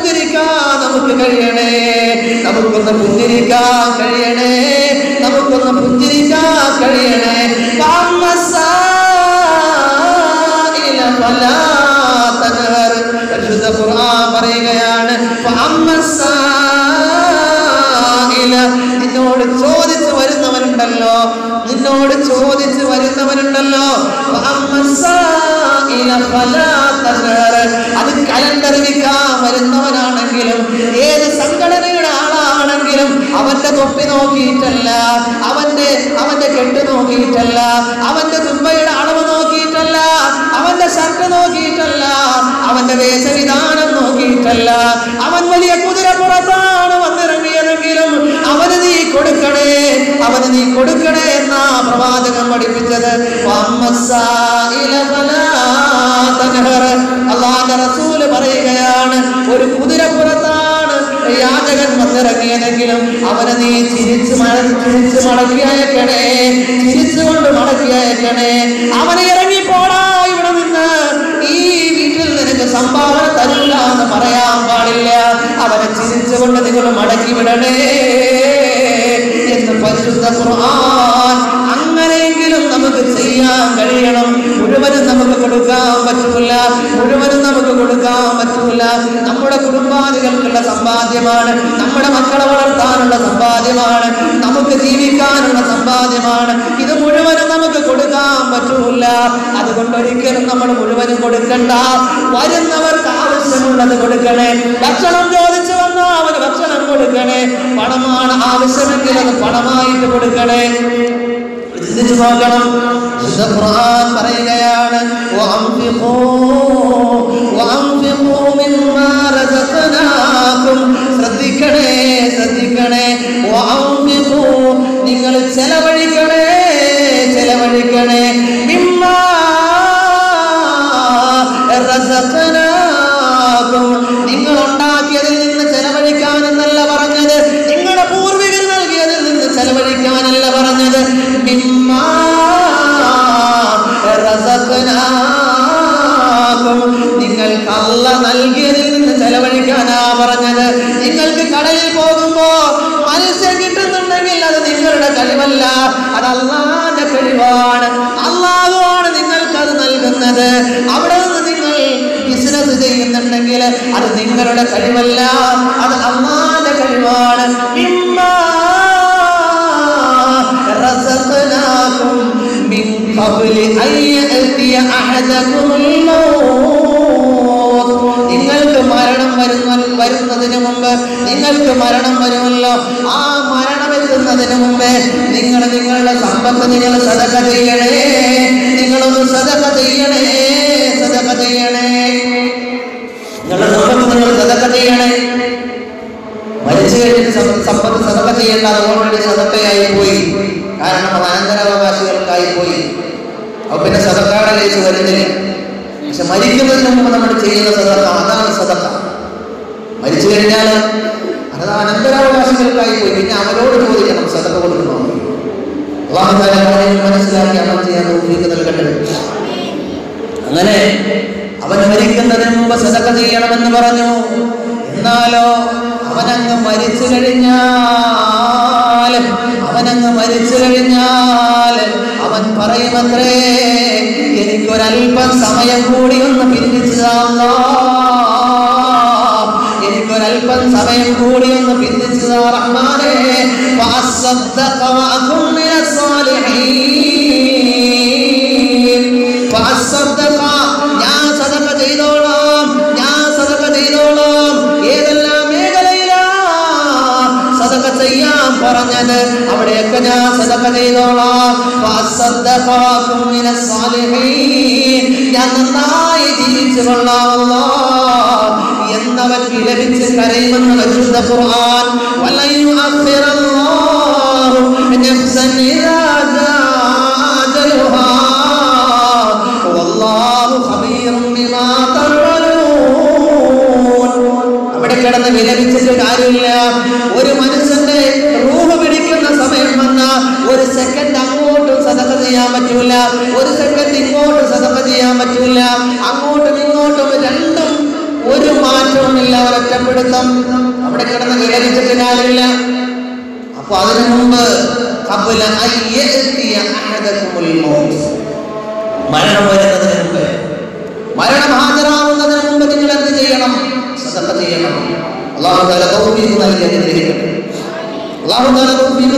പുഞ്ചിരിക്കാൻ നമുക്ക് കഴിയണേ നമുക്കൊന്ന് പുഞ്ചിരിക്കാൻ കഴിയണേ നമുക്കൊന്ന് പുഞ്ചിരിക്കാൻ കഴിയണേ. പരിശുദ്ധ ഖുർആൻ പറയുകയാണ്. നിന്നോട് ചോദിച്ചു വരുന്നവനുണ്ടല്ലോ നിന്നോട് ചോദിച്ചു വരുന്നവനുണ്ടല്ലോ തൻഹർ. അത് കലണ്ടർ വരുന്നവനാണെങ്കിലും ഏത് സംഘടനയുടെ ആളാണെങ്കിലും അവന്റെ തൊപ്പി നോക്കിയിട്ടല്ല അവന്റെ അവന്റെ കെട്ട് നോക്കിയിട്ടല്ല അവന്റെ തുമ്പയുടെ അളവ് നോക്കിയിട്ടല്ല അവന്റെ ഷർട്ട് നോക്കിയിട്ടല്ല അവന്റെ വേഷവിധാനം നോക്കിയിട്ടല്ല അവൻ വലിയ കുതിരപ്പുറത്താണ് വന്നിറങ്ങിയതെങ്കിലും അവന് നീ കൊടുക്കണേ അവന് നീ കൊടുക്കണേ എന്നാ പ്രവാചകൻ പഠിപ്പിച്ചത്. അള്ളാന്റെ റസൂൽ പറയുകയാണ് ഒരു കുതിരപ്പുറത്താണ് യാചകൻ വന്നിറങ്ങിയതെങ്കിലും അവനെ നീ ചിരിച്ച് ചിരിച്ച് മടക്കി അയക്കണേ ചിരിച്ചുകൊണ്ട് മടക്കി അയക്കണേ അവനെ ഇറങ്ങി നിനക്ക് സംഭാവന തരില്ല എന്ന് പറയാൻ പാടില്ല. അവനെ ചിരിച്ചുകൊണ്ട് നിങ്ങൾ മടക്കി വിടണേ. എന്ന് പരിശുദ്ധ ഖുർആൻ അങ്ങനെയെങ്കിലും നമുക്ക് ചെയ്യാൻ കഴിയണം. മുഴുവനും നമുക്ക് കൊടുക്കാൻ പറ്റൂല മുഴുവനും നമുക്ക് കൊടുക്കാൻ പറ്റൂല നമ്മുടെ കുടുംബാദികൾക്കുള്ള സമ്പാദ്യമാണ്. നമ്മുടെ മക്കളെ വളർത്താനുള്ള സമ്പാദ്യമാണ്. നമുക്ക് ജീവിക്കാനുള്ള സമ്പാദ്യമാണ്. ഇത് മുഴുവനും നമുക്ക് കൊടുക്കാൻ പറ്റൂല. അതുകൊണ്ട് ഒരിക്കലും നമ്മൾ മുഴുവനും കൊടുക്കണ്ട. വരുന്നവർക്ക് ആവശ്യമുള്ളത് കൊടുക്കണേ. ഭക്ഷണം ചോദിച്ചു വന്നാൽ അവന് ഭക്ഷണം കൊടുക്കണേ. പണമാണ് ആവശ്യമെങ്കിൽ അത് പണമായിട്ട് കൊടുക്കണേ. ചിന്തിച്ചു നോക്കണം വിശുദ്ധ ഖുർആൻ പറയുകയാണ് വഅൻഫിഖൂ വഅൻഫിഖൂ മിമ്മാ റസഖനാകും. ശ്രദ്ധിക്കണേ ശ്രദ്ധിക്കണേ. വഅൻഫിഖൂ നിങ്ങൾ ചെലവഴിക്കണേ ചെലവഴിക്കണേ. അത് അള്ളാന്റെ കഴിവാണ് അല്ലാതുമാണ് നിങ്ങൾക്കത് നൽകുന്നത്. അവിടെ നിന്ന് നിങ്ങൾ ബിസിനസ് ചെയ്യുന്നുണ്ടെങ്കിൽ അത് നിങ്ങളുടെ കഴിവല്ല. അത് അള്ളാന്റെ കഴിവാണ്. നിങ്ങൾക്ക് മരണം വരുന്ന വരുന്നതിന് മുമ്പ് നിങ്ങൾക്ക് മരണം വരുമല്ലോ. ആ മരണം എത്തുന്നതിന് മുമ്പേ നിങ്ങൾ നിങ്ങളുടെ സമ്പത്ത് നിങ്ങൾ സദക ചെയ്യണേ. നിങ്ങളൊന്ന് സദക ചെയ്യണേ സദക ചെയ്യണേ. നിങ്ങളുടെ സമ്പത്ത് നിങ്ങൾ സദക ചെയ്യണേ. മരിച്ചു കഴിഞ്ഞിട്ട് സമ്പത്ത് സദക ചെയ്യേണ്ട അത് ഓൾറെഡി സദക്കയായി പോയി കാരണം അത് അനന്തരാവകാശികൾക്കായി പോയി അപ്പൊ പിന്നെ സദക്കയുടെ കേസ് വരുന്നില്ല. പക്ഷെ മരിക്കുന്നതിന് മുമ്പ് നമ്മൾ ചെയ്യുന്ന സദക്ക അതാണ് സദക്ക മരിച്ചു കഴിഞ്ഞാൽ അത് അനന്തരാവകാശികൾക്കായി പോയി. പിന്നെ അവരോട് ചോദിക്കണം സദക്ക കൊടുക്കണോ. അള്ളാഹുദാല മനസ്സിലാക്കി അമൽ ചെയ്യാൻ തോന്നിയിട്ട് നൽകട്ടെ. അങ്ങനെ അവൻ മരിക്കുന്നതിന് മുമ്പ് സദക്ക ചെയ്യണമെന്ന് പറഞ്ഞു. എന്നാലോ അവനങ്ങ് മരിച്ചു കഴിഞ്ഞാൽ അവനങ്ങ് മരിച്ചു കഴിഞ്ഞാൽ അവൻ പറയുമത്രേ എനിക്കൊരല്പം സമയം കൂടി ഒന്ന് പിരിച്ചു താങ്ങാ എനിക്കൊരല്പം സമയം കൂടി ഒന്ന് പിന്തിച്ചു താ റഹ്മാനേ. ഫഅസ്സദ്ദഖ വഅകും മിനസ്സാലിഹീൻ. ഫഅസ്സദ്ദഖ ഞാൻ സദഖ ചെയ്തോളാം ഞാൻ സദഖ ചെയ്തോളാം. ഏതെല്ലാം മേഖലയിലാ സദഖ ചെയ്യാൻ പറഞ്ഞത്? അവിടെയൊക്കെ ഞാൻ സദഖ ചെയ്തോളാം. ഫഅസ്സദ്ദഖ വഅകും മിനസ്സാലിഹീൻ. ഞാൻ നന്നായി ജീവിച്ചു കൊള്ളാമല്ലോ എന്നവൻ വിലപിച്ച് കരയുമെന്ന് ഖുർആൻ വലൻ യുഅഖിറല്ലാഹു നഫ്സൻ ഇദാ ജാ അജലുഹാ വല്ലാഹു ഖബീറും ബിമാ തഅമലൂൻ അവിടെ കിടന്ന് വിലപിച്ചിട്ട് കാര്യമില്ല. ഒരു മനുഷ്യന്റെ റൂഹ് പിടിക്കുന്ന സമയം വന്ന ഒരു സെക്കൻഡ് അങ്ങോട്ടും സദക ചെയ്യാൻ പറ്റൂല. ഒരു സെക്കൻഡ് ഇങ്ങോട്ടും സദക ചെയ്യാൻ പറ്റൂല. മാറ്റവുമില്ല ഒരൊറ്റപ്പെടുത്തം അവിടെ കിടന്ന് കാര്യമില്ല. അപ്പൊ അതിനു മുമ്പ് കപ്പല മരണം വരുന്നതിന് മുമ്പ്. മരണം ഹാജരാവുന്നതിന് മുമ്പ് നിങ്ങൾ എന്ത് ചെയ്യണം? സദക്ക ചെയ്യണം. അള്ളാഹു താല തൗഫീഖ് നൽകി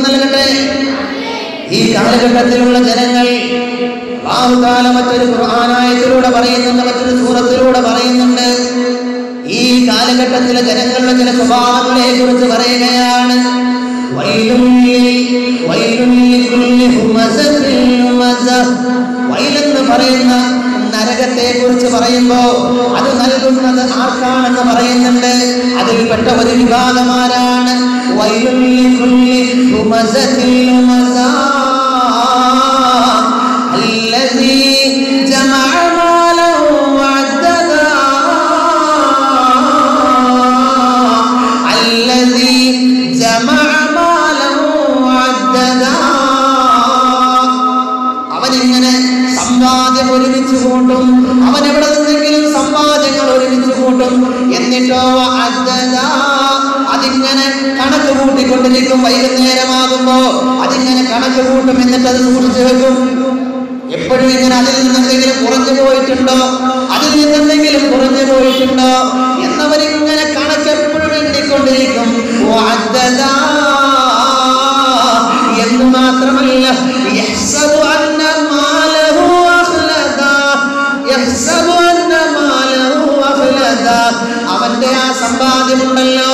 നൽകട്ടെ. ഈ കാലഘട്ടത്തിലുള്ള ജനങ്ങൾ അള്ളാഹു മറ്റൊരു ഖുർആനായത്തിലൂടെ പറയുന്നുണ്ട് മറ്റൊരു സൂറത്തിലൂടെ പറയുന്നുണ്ട്. കാലഘട്ടത്തിലെ ജനങ്ങളുടെ ചില സ്വഭാവങ്ങളെ കുറിച്ച് പറയുകയാണ്. വൈലെന്ന് പറയുന്ന നരകത്തെ കുറിച്ച് പറയുമ്പോ അത് നൽകുന്നത് ആർക്കാണെന്ന് പറയുന്നുണ്ട്? അതിൽപ്പെട്ട ഒരു വിഭാഗമാരാണ് വൈലും കൂട്ടിക്കൊണ്ടിരിക്കും വൈകുന്നേരമാകുമ്പോ അതിങ്ങനെ കണക്ക് കൂട്ടും എന്നിട്ട് അത് സൂക്ഷിച്ചു വെക്കും. എപ്പോഴും ഇങ്ങനെ അതിൽ നിന്നെന്തെങ്കിലും കുറഞ്ഞു പോയിട്ടുണ്ടോ? അതിൽ നിന്നെന്തെങ്കിലും കുറഞ്ഞു പോയിട്ടുണ്ടോ? എന്നവരിങ്ങനെ കണക്ക് എപ്പോഴും എണ്ണിക്കൊണ്ടിരിക്കും. എന്ന് മാത്രമല്ല സമ്പാദ്യമുണ്ടല്ലോ.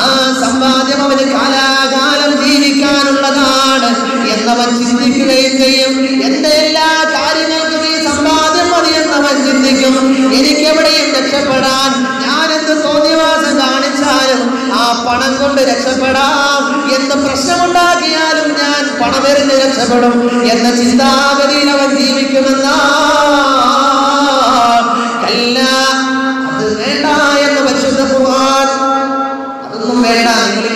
ആ സമ്പാദ്യം അവന് കാലാകാലം ജീവിക്കാനുള്ളതാണ് എന്നവൻ ചിന്തിക്കുകയും ചെയ്യും. എന്റെ എല്ലാ കാര്യങ്ങൾക്കും ഈ സമ്പാദ്യം മതി എന്നവൻ ചിന്തിക്കും. എനിക്കെവിടെയും രക്ഷപ്പെടാൻ ഞാൻ എന്ത് തോന്നിവാസം കാണിച്ചാലും ആ പണം കൊണ്ട് രക്ഷപ്പെടാം. എന്ത് പ്രശ്നമുണ്ടാക്കിയാലും ഞാൻ പണമെറിഞ്ഞ് രക്ഷപ്പെടും എന്ന ചിന്താഗതിയിൽ അവൻ ജീവിക്കുമെന്നാ. കല്ല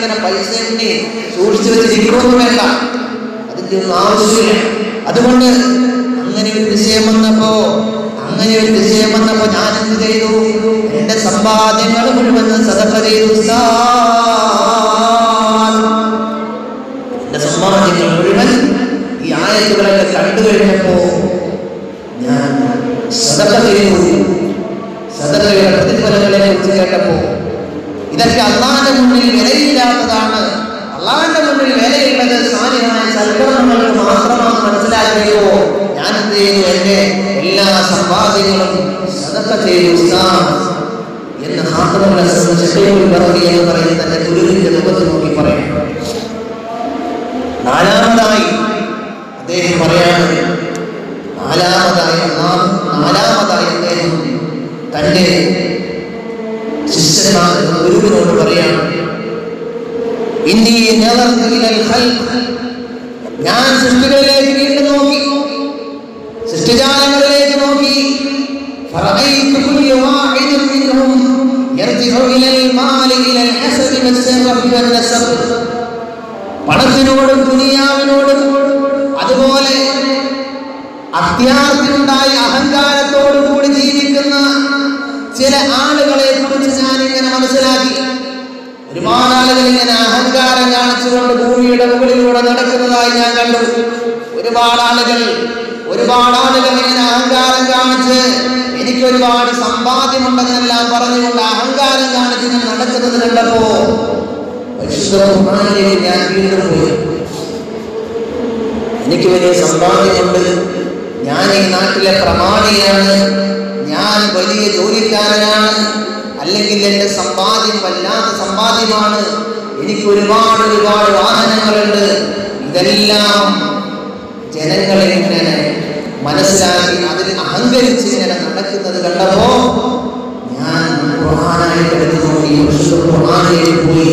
നിങ്ങളിങ്ങനെ പൈസ എണ്ണി സൂക്ഷിച്ചു വെച്ചിരിക്കുമൊന്നും വേണ്ട. അതിന്റെ ഒന്നും ആവശ്യമില്ല. അതുകൊണ്ട് അങ്ങനെ ഒരു വിഷയം വന്നപ്പോ അങ്ങനെ ഒരു വിഷയം വന്നപ്പോ ഞാൻ എന്ത് ചെയ്തു? എന്റെ സമ്പാദ്യങ്ങൾ മുഴുവൻ സദഫ ചെയ്തു. എന്റെ സമ്പാദ്യങ്ങൾ മുഴുവൻ ഈ ആയത്തുകളൊക്കെ കണ്ടു കഴിഞ്ഞപ്പോ ഞാൻ സദഫ ചെയ്തു. സദഫയുടെ പ്രതിഫലങ്ങളെ കുറിച്ച് കേട്ടപ്പോ ഇതൊക്കെ അള്ളാന്റെ മുന്നിൽ വിലയില്ലാത്തതാണ്. അള്ളാന്റെ മുന്നിൽ വിലയുള്ളത് സാധ്യമായ സൽക്കർമ്മങ്ങൾക്ക് മാത്രമാണ് മനസ്സിലാക്കുകയോ ഞാൻ എന്ത് ചെയ്തു? എന്റെ എല്ലാ സമ്പാദ്യങ്ങളും സതക്ക ചെയ്തു എന്ന് ഹാത്തമുള്ള പറഞ്ഞു എന്ന് പറയുന്ന തന്റെ ഗുരുവിന്റെ മുഖത്ത് നോക്കി പറയും നാലാമതായി അദ്ദേഹം പറയാണ് നാലാമതായി നാലാമതായി അദ്ദേഹം തന്റെ ശിഷ്യന്മാർ ഗുരുവിനോട് പറയാണ് ഇന്ത്യയെ ഞാൻ സൃഷ്ടികളിലേക്ക് വീണ്ടും നോക്കി. സൃഷ്ടിജാലങ്ങളിലേക്ക് നോക്കി. പണത്തിനോടും ദുനിയാവിനോടും അതുപോലെ അത്യാർത്ഥിയുണ്ടായ അഹങ്കാരത്തോടു കൂടി ജീവിക്കുന്ന ചില ആളുകളെ ഒരുപാട് ഇങ്ങനെ അഹങ്കാരം കാണിച്ചുകൊണ്ട് ഭൂമിയുടെ മുകളിലൂടെ നടക്കുന്നതായി ഞാൻ കണ്ടു. ഒരുപാട് ആളുകൾ ഒരുപാട് ആളുകൾ ഇങ്ങനെ അഹങ്കാരം കാണിച്ച് എനിക്ക് ഒരുപാട് സമ്പാദ്യമുണ്ടെന്നെല്ലാം പറഞ്ഞുകൊണ്ട് അഹങ്കാരം കാണിച്ച് ഇങ്ങനെ നടക്കുന്നത് കണ്ടപ്പോ ഞാൻ എനിക്ക് വലിയ സമ്പാദ്യമുണ്ട്. ഞാൻ ഈ നാട്ടിലെ പ്രമാണിയാണ്. ഞാൻ വലിയ ജോലിക്കാരനാണ്. അല്ലെങ്കിൽ എന്റെ സമ്പാദ്യം വല്ലാത്ത സമ്പാദ്യമാണ്. എനിക്ക് ഒരുപാട് ഒരുപാട് വാഹനങ്ങളുണ്ട്. ഇതെല്ലാം ജനങ്ങളെ ഇങ്ങനെ മനസ്സിലാക്കി അതിൽ അഹങ്കരിച്ച് ഇങ്ങനെ നടക്കുന്നത് കണ്ടപ്പോ ഞാൻ പോയി.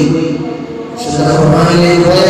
പോയപ്പോ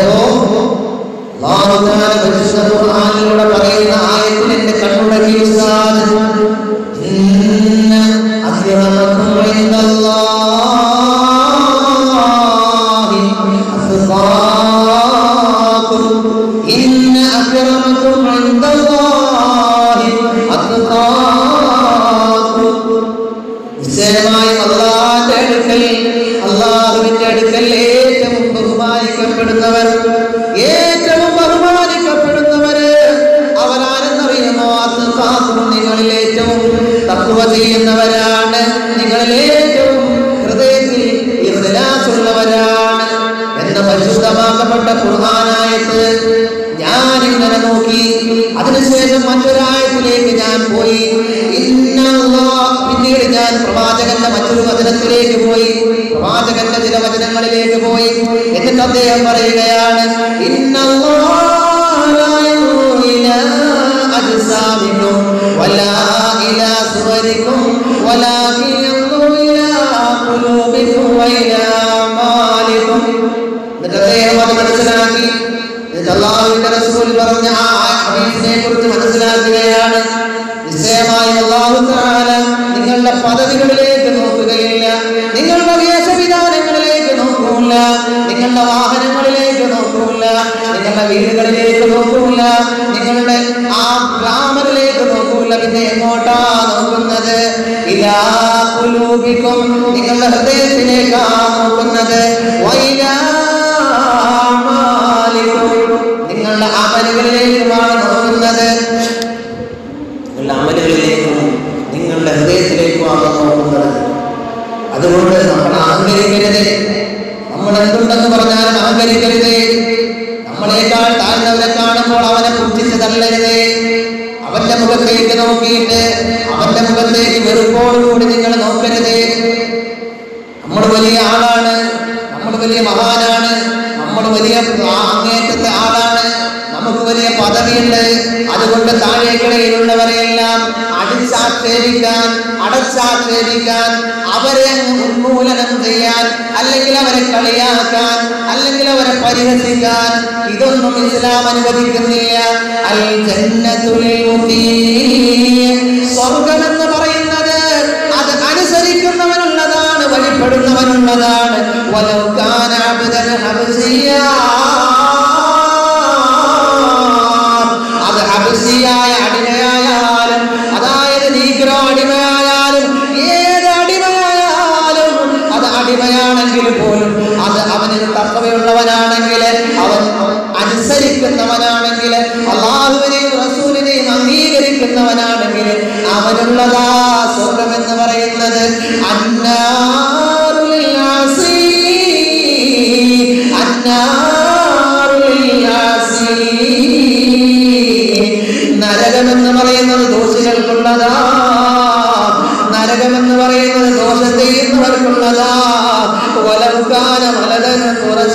ഇഷ്ടപ്പെടുന്നവനുള്ളതാണ് വലൗകാനാബുദൽ ഹബ്സിയാ.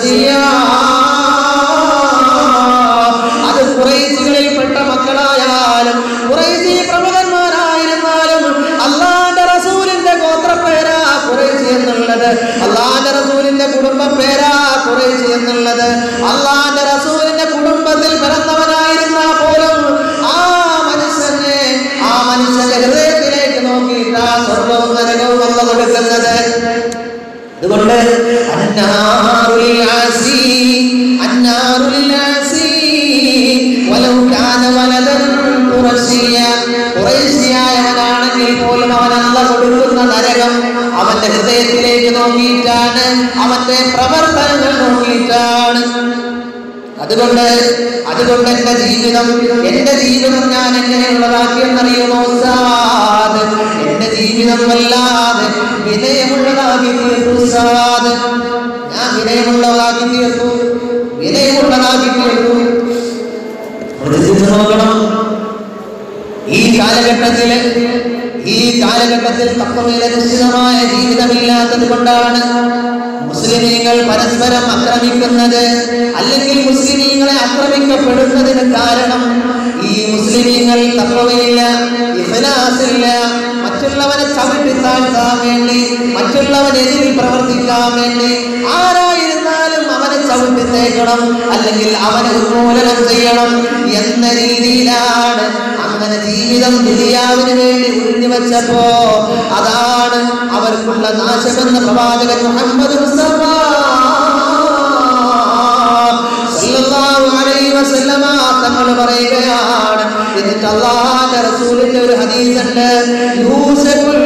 Maria. പകരം അവന്റെ ഹൃദയത്തിലേക്ക് നോക്കിയിട്ടാണ് അവന്റെ പ്രവർത്തനങ്ങൾ നോക്കിയിട്ടാണ്. അതുകൊണ്ട് അതുകൊണ്ട് എന്റെ ജീവിതം എന്റെ ജീവിതം ഞാൻ എങ്ങനെയുള്ളതാക്കിയെന്നറിയുമോ സാദ്? എന്റെ ജീവിതം വല്ലാതെ വിനയമുള്ളതാക്കി തീർത്തു സാദ്. ഞാൻ വിനയമുള്ളതാക്കി തീർത്തു വിനയമുള്ളതാക്കി തീർത്തു നോക്കണം ഈ കാലഘട്ടത്തിലെ കാലഘട്ടത്തിൽ തത്വമേല നിശ്ചിതമായ ജീവിതമില്ലാത്തത് കൊണ്ടാണ് മുസ്ലിമീങ്ങൾ പരസ്പരം ആക്രമിക്കുന്നത്. അല്ലെങ്കിൽ മുസ്ലിമീങ്ങളെ ആക്രമിക്കപ്പെടുന്നതിന് കാരണം ഈ മുസ്ലിമീങ്ങൾ തത്വമില്ല ഇഫലാസില്ല മറ്റുള്ളവനെ ചവിട്ടി താഴ്ത്താൻ വേണ്ടി മറ്റുള്ളവനെതിരിൽ പ്രവർത്തിക്കാൻ വേണ്ടി ആരായിരുന്നാലും അവനെ ചവിട്ടി തേക്കണം അല്ലെങ്കിൽ അവനെ ഉന്മൂലനം ചെയ്യണം എന്ന രീതിയിലാണ് അവന് ജീവിതം ദുരിയാവിന് വേണ്ടി ഉഴിഞ്ഞു വെച്ചപ്പോ അതാണ് അവർക്കുള്ള നാശമെന്ന പ്രവാചകൻ മുഹമ്മദ് മുസ്തഫ. തങ്ങൾ പറയുകയാണ് എന്നിട്ട് റസൂലിന്റെ ഒരു ഹദീസുണ്ട് യൂസഫുൽ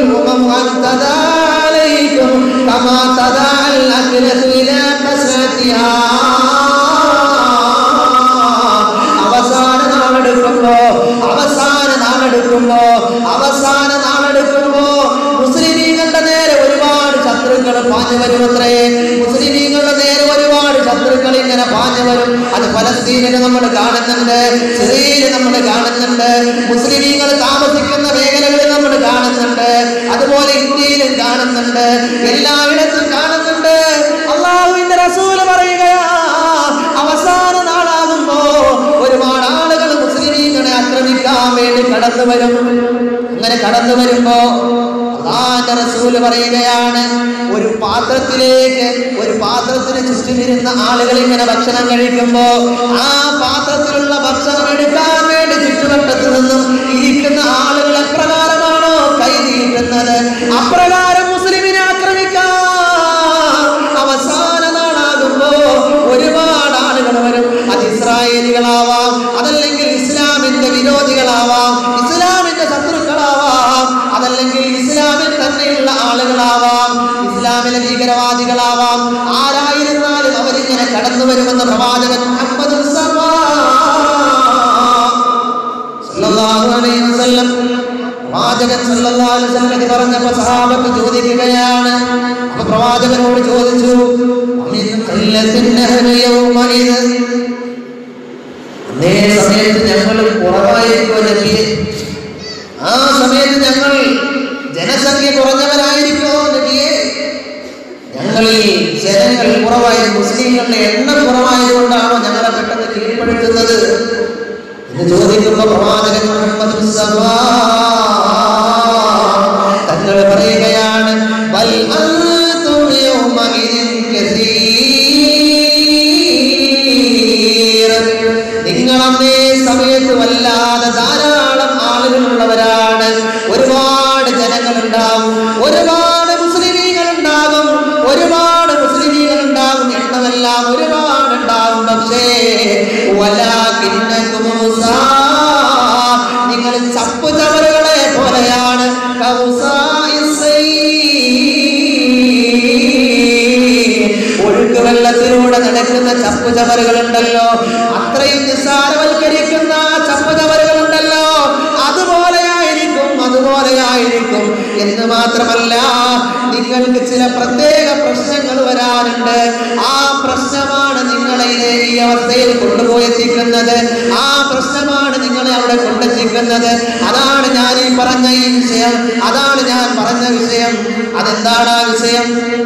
നിങ്ങൾക്ക് ചില പ്രത്യേക പ്രശ്നങ്ങൾ വരാറുണ്ട്. ആ പ്രശ്നമാണ് നിങ്ങളെ ഈ അവസ്ഥയിൽ കൊണ്ടുപോയെത്തിക്കുന്നത്. ആ പ്രശ്നമാണ് നിങ്ങളെ അവിടെ കൊണ്ടെത്തിക്കുന്നത്. അതാണ് ഞാൻ ഈ പറഞ്ഞ ഈ വിഷയം. അതാണ് ഞാൻ പറഞ്ഞ വിഷയം. അതെന്താണ് ആ വിഷയം?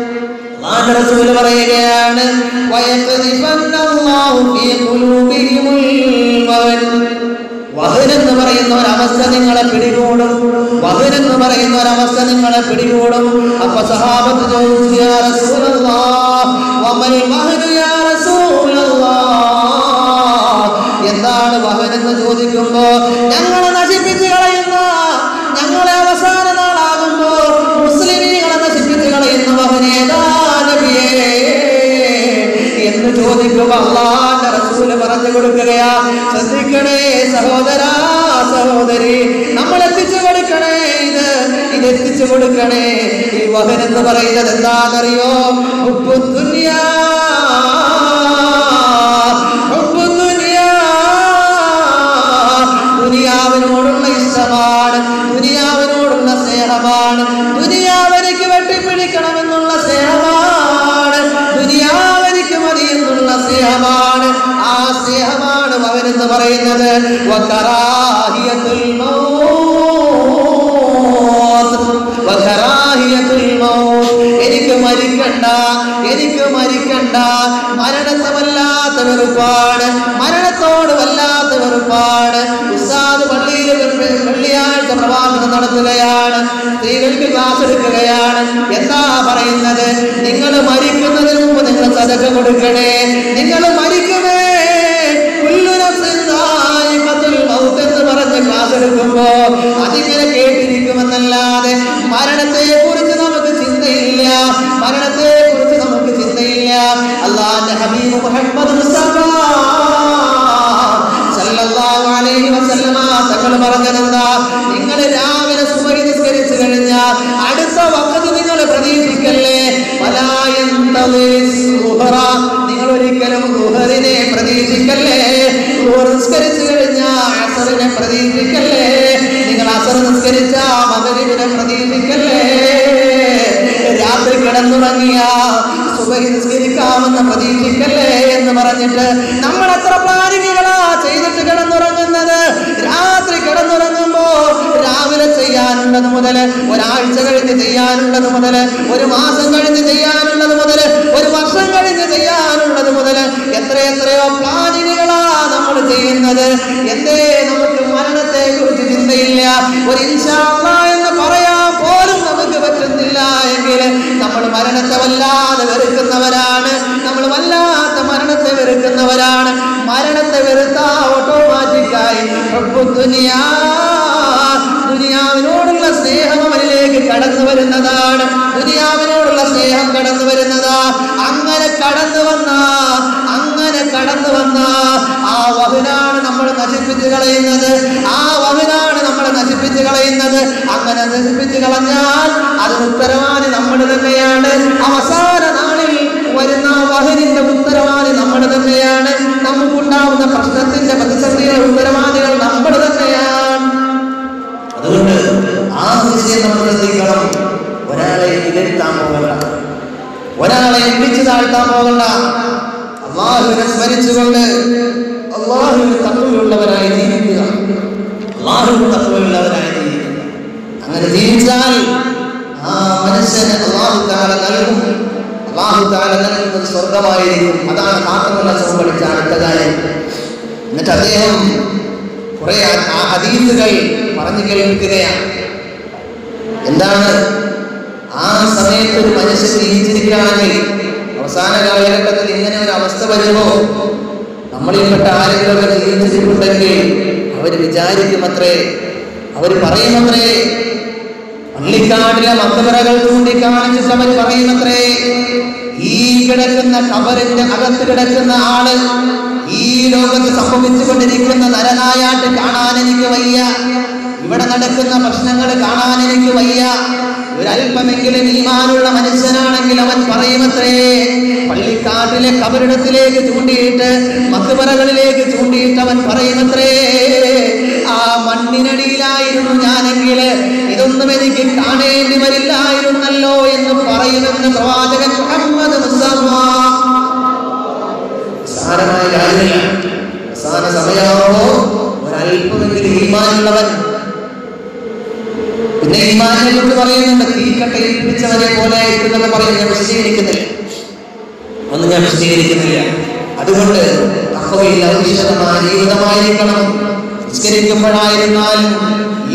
പറയുകയാണ് വഹൻ വഹൻ എന്ന് പറയുന്ന ഒരവസ്ഥ നിങ്ങളെ പിടികൂടും. വഹൻ എന്ന് പറയുന്ന ഒരവസ്ഥ നിങ്ങളെ പിടികൂടും അപ്പൊ സഹാബത്ത് റസൂലല്ലാഹ്? വഹൻ എന്താണ് വഹൻ ചോദിക്കുമ്പോ ഞങ്ങളെ നശിപ്പിച്ചു കളയുന്ന ഞങ്ങളെ അവസാന നാളാകുമ്പോ മുസ്ലിമീങ്ങളെ നശിപ്പിച്ചു കളയുന്ന നബിയേ? എന്ന് ചോദിക്കുമ്പോ അള്ളാന്റെ റസൂൽ പറഞ്ഞു കൊടുക്കുകയാ ശ്രദ്ധിക്കണേ സഹോദരാ സഹോദരി നമ്മൾ എത്തിച്ചു കൊടുക്കണേ ഇത്. ഇത് എത്തിച്ചു കൊടുക്കണേ. ഈ വഹൻ എന്ന് പറയുന്നത് എന്താണെന്നറിയോ? ഉപ്പു ദുനിയാ ഉപ്പു ദുനിയാ ദുനിയാവിനോടുള്ള ഇഷ്ടമാണ് പറയുന്നത്. എനിക്ക് മരിക്കണ്ട എനിക്ക് മരിക്കണ്ട മരണത്തെ വല്ലാത്ത വെറുപ്പാണ് മരണത്തോട് വല്ലാത്ത ഉസ്താദ് വെള്ളിയാഴ്ച പ്രഭാഷണം നടത്തുകയാണ് സ്ത്രീകൾക്ക് ക്ലാസ് എടുക്കുകയാണ് എന്താ പറയുന്നത് നിങ്ങൾ മരിക്കുന്നതിന് മുമ്പ് നിങ്ങൾ സതക്ക കൊടുക്കണേ നിങ്ങൾ മരിക്കണേ എടുക്കുമ്പോ അതിങ്ങനെ കേട്ടിരിക്കുമെന്നല്ലാതെ മരണത്തെ കുറിച്ച് നമുക്ക് ചിന്തയില്ല. മരണത്തെ കുറിച്ച് നമുക്ക് ചിന്തയില്ല. അള്ളാന്റെ ഹബീബ് മുഹമ്മദ് സല്ലല്ലാഹു അലൈഹി വസല്ലമ തങ്ങൾ പറഞ്ഞതെന്താ? നിങ്ങൾ രാവിലെ സുബഹി നിസ്കരിച്ചു കഴിഞ്ഞാൽ അടുത്ത വക്കത്ത് നിങ്ങൾ പ്രതീക്ഷിക്കല്ലേ. നിങ്ങൾ ഒരിക്കലും പ്രതീക്ഷിക്കല്ലേ? നിസ്കരിച്ചു കഴിഞ്ഞാൽ അസറിനെ പ്രതീക്ഷിക്കല്ലേ? നിങ്ങൾ അസർ നിസ്കരിച്ച മകരിവിനെ പ്രതീക്ഷിക്കല്ലേ? രാത്രി കിടന്നുറങ്ങിയ സുബഹി നിസ്കരിക്കാമെന്ന് പ്രതീക്ഷിക്കല്ലേ എന്ന് പറഞ്ഞിട്ട് നമ്മൾ എത്ര പ്ലാനിങ്ങുകളാ ചെയ്തിട്ട് കിടന്നുറങ്ങുന്നത്? രാത്രി കിടന്നുറങ്ങുമ്പോ രാവിലെ ചെയ്യാനുള്ളത് മുതൽ ഒരാഴ്ച കഴിഞ്ഞ് ചെയ്യാനുള്ളത് മുതൽ ഒരു മാസം കഴിഞ്ഞ് ചെയ്യാനുള്ളത് മുതൽ ഒരു വർഷം കഴിഞ്ഞ് ചെയ്യാനുള്ളത് മുതൽ എത്ര എത്രയോ പ്ലാനിങ്ങുകളാ നമ്മൾ ചെയ്യുന്നത്? എന്തേ? നമുക്ക് മരണത്തെ കുറിച്ച് ചിന്തയില്ല. ഒരു ഇൻഷാ അല്ലാ എന്ന് പറയാൻ പോലും നമുക്ക് പറ്റുന്നില്ല എങ്കിൽ നമ്മൾ മരണത്തെ വല്ലാതെ വെറുക്കുന്നവരാണ്. നമ്മൾ വല്ലാത്ത മരണത്തെ വെറുക്കുന്നവരാണ്. മരണത്തെ വെറുത്ത ഓട്ടോമാറ്റിക്കായി ദുനിയാ ദുനിയാവിനോടുള്ള സ്നേഹം അവരിലേക്ക് കടന്നു വരുന്നതാണ്. ദുനിയാവിനോടുള്ള സ്നേഹം കടന്നു വരുന്നതാ. അങ്ങനെ കടന്നു വന്ന അങ്ങനെ കടന്നു വന്ന ആ വഹനാണ് നമ്മൾ നശിപ്പിച്ച് കളയുന്നത്. ആ വഹനാണ് നമ്മൾ നശിപ്പിച്ച് കളയുന്നത്. അങ്ങനെ നശിപ്പിച്ച് കളഞ്ഞാൽ അത് ഉത്തരവാദി നമ്മൾ തന്നെയാണ്. അവസാന നാളിൽ വരുന്ന വഹനിന്റെ ഉത്തരവാദി നമ്മൾ തന്നെയാണ്. നമുക്കുണ്ടാവുന്ന പ്രശ്നത്തിന്റെ പ്രതിസന്ധിയുടെ ഉത്തരവാദികൾ നമ്മൾ തന്നെയാണ്. അതുകൊണ്ട് ആ വിഷയം നമ്മൾ ശ്രദ്ധിക്കണം. ഒരാളെ ഇകഴ്ത്താൻ പോകണ്ട. ഒരാളെ ഇടിച്ചു താഴ്ത്താൻ പോകണ്ട. അള്ളാഹുവിനെ സ്മരിച്ചുകൊണ്ട് അള്ളാഹുവിന് തത്വമുള്ളവരായി ജീവിക്കുക. അള്ളാഹുവിന് തത്വമുള്ളവരായി ജീവിക്കുക. അങ്ങനെ ജീവിച്ചാൽ ആ മനുഷ്യന് അള്ളാഹു താല നൽകും. അള്ളാഹു താല നൽകുന്നത് സ്വർഗമായിരിക്കും അതാണ് കാത്തമുള്ള പഠിച്ച അടുത്ത കാര്യം. എന്നിട്ട് അദ്ദേഹം കുറെ ആ ഹദീസുകൾ പറഞ്ഞു കേൾക്കുകയാണ് എന്താണ്? ആ സമയത്ത് ഒരു മനുഷ്യൻ ജീവിച്ചിരിക്കുകയാണെങ്കിൽ അവസാന കാലഘട്ടത്തിൽ ഇങ്ങനെ ഒരു അവസ്ഥ വരുമ്പോ നമ്മളിൽപ്പെട്ട ആരെങ്കിലുമൊക്കെ ജീവിച്ചിട്ടുണ്ടെങ്കിൽ അവർ വിചാരിക്കുമത്രേ അവർ പറയുമത്രേ പള്ളിക്കാടിലെ മക്കബറകൾ ചൂണ്ടിക്കാണിച്ച് അവർ പറയുമത്രേ ഈ കിടക്കുന്ന കബറിന്റെ അകത്ത് കിടക്കുന്ന ആൾ ഈ ലോകത്ത് സംഭവിച്ചു കൊണ്ടിരിക്കുന്ന നരനായാട്ട് കാണാൻ എനിക്ക് വയ്യ. ഇവിടെ നടക്കുന്ന പ്രശ്നങ്ങൾ കാണാൻ എനിക്ക് വയ്യ. ഒരല്പമെങ്കിലും ഈമാനുള്ള മനുഷ്യനാണെങ്കിൽ അവൻ പറയുമത്രേ പള്ളിക്കാട്ടിലെ കബറിടത്തിലേക്ക് ചൂണ്ടിയിട്ട് മത്തുപറകളിലേക്ക് ചൂണ്ടിയിട്ട് അവൻ പറയുമത്രേ ആ മണ്ണിനടിയിലായിരുന്നു ഞാനെങ്കിൽ ഇതൊന്നും എനിക്ക് കാണേണ്ടി വരില്ലായിരുന്നല്ലോ എന്ന് പറയുമെന്ന് പ്രവാചകൻ മുഹമ്മദ് നിസ്സാരമായ കാര്യമില്ല. അവസാന സമയമാകുമ്പോ ഒരല്പമെങ്കിലും ഈമാനുള്ളവൻ പിന്നെ ഈമാനെ കൊണ്ട് പറയുന്നുണ്ട് തീക്കട്ടയിൽ പിടിച്ചവനെ പോലെ ആയിരിക്കുമെന്ന് പറയും ഞാൻ വിശദീകരിക്കുന്നില്ല. ഒന്നും ഞാൻ വിശദീകരിക്കുന്നില്ല. അതുകൊണ്ട് തക്കവയിൽ അധിഷ്ഠിതമായ ജീവിതമായിരിക്കണം. നിസ്കരിക്കുമ്പോഴായിരുന്നാലും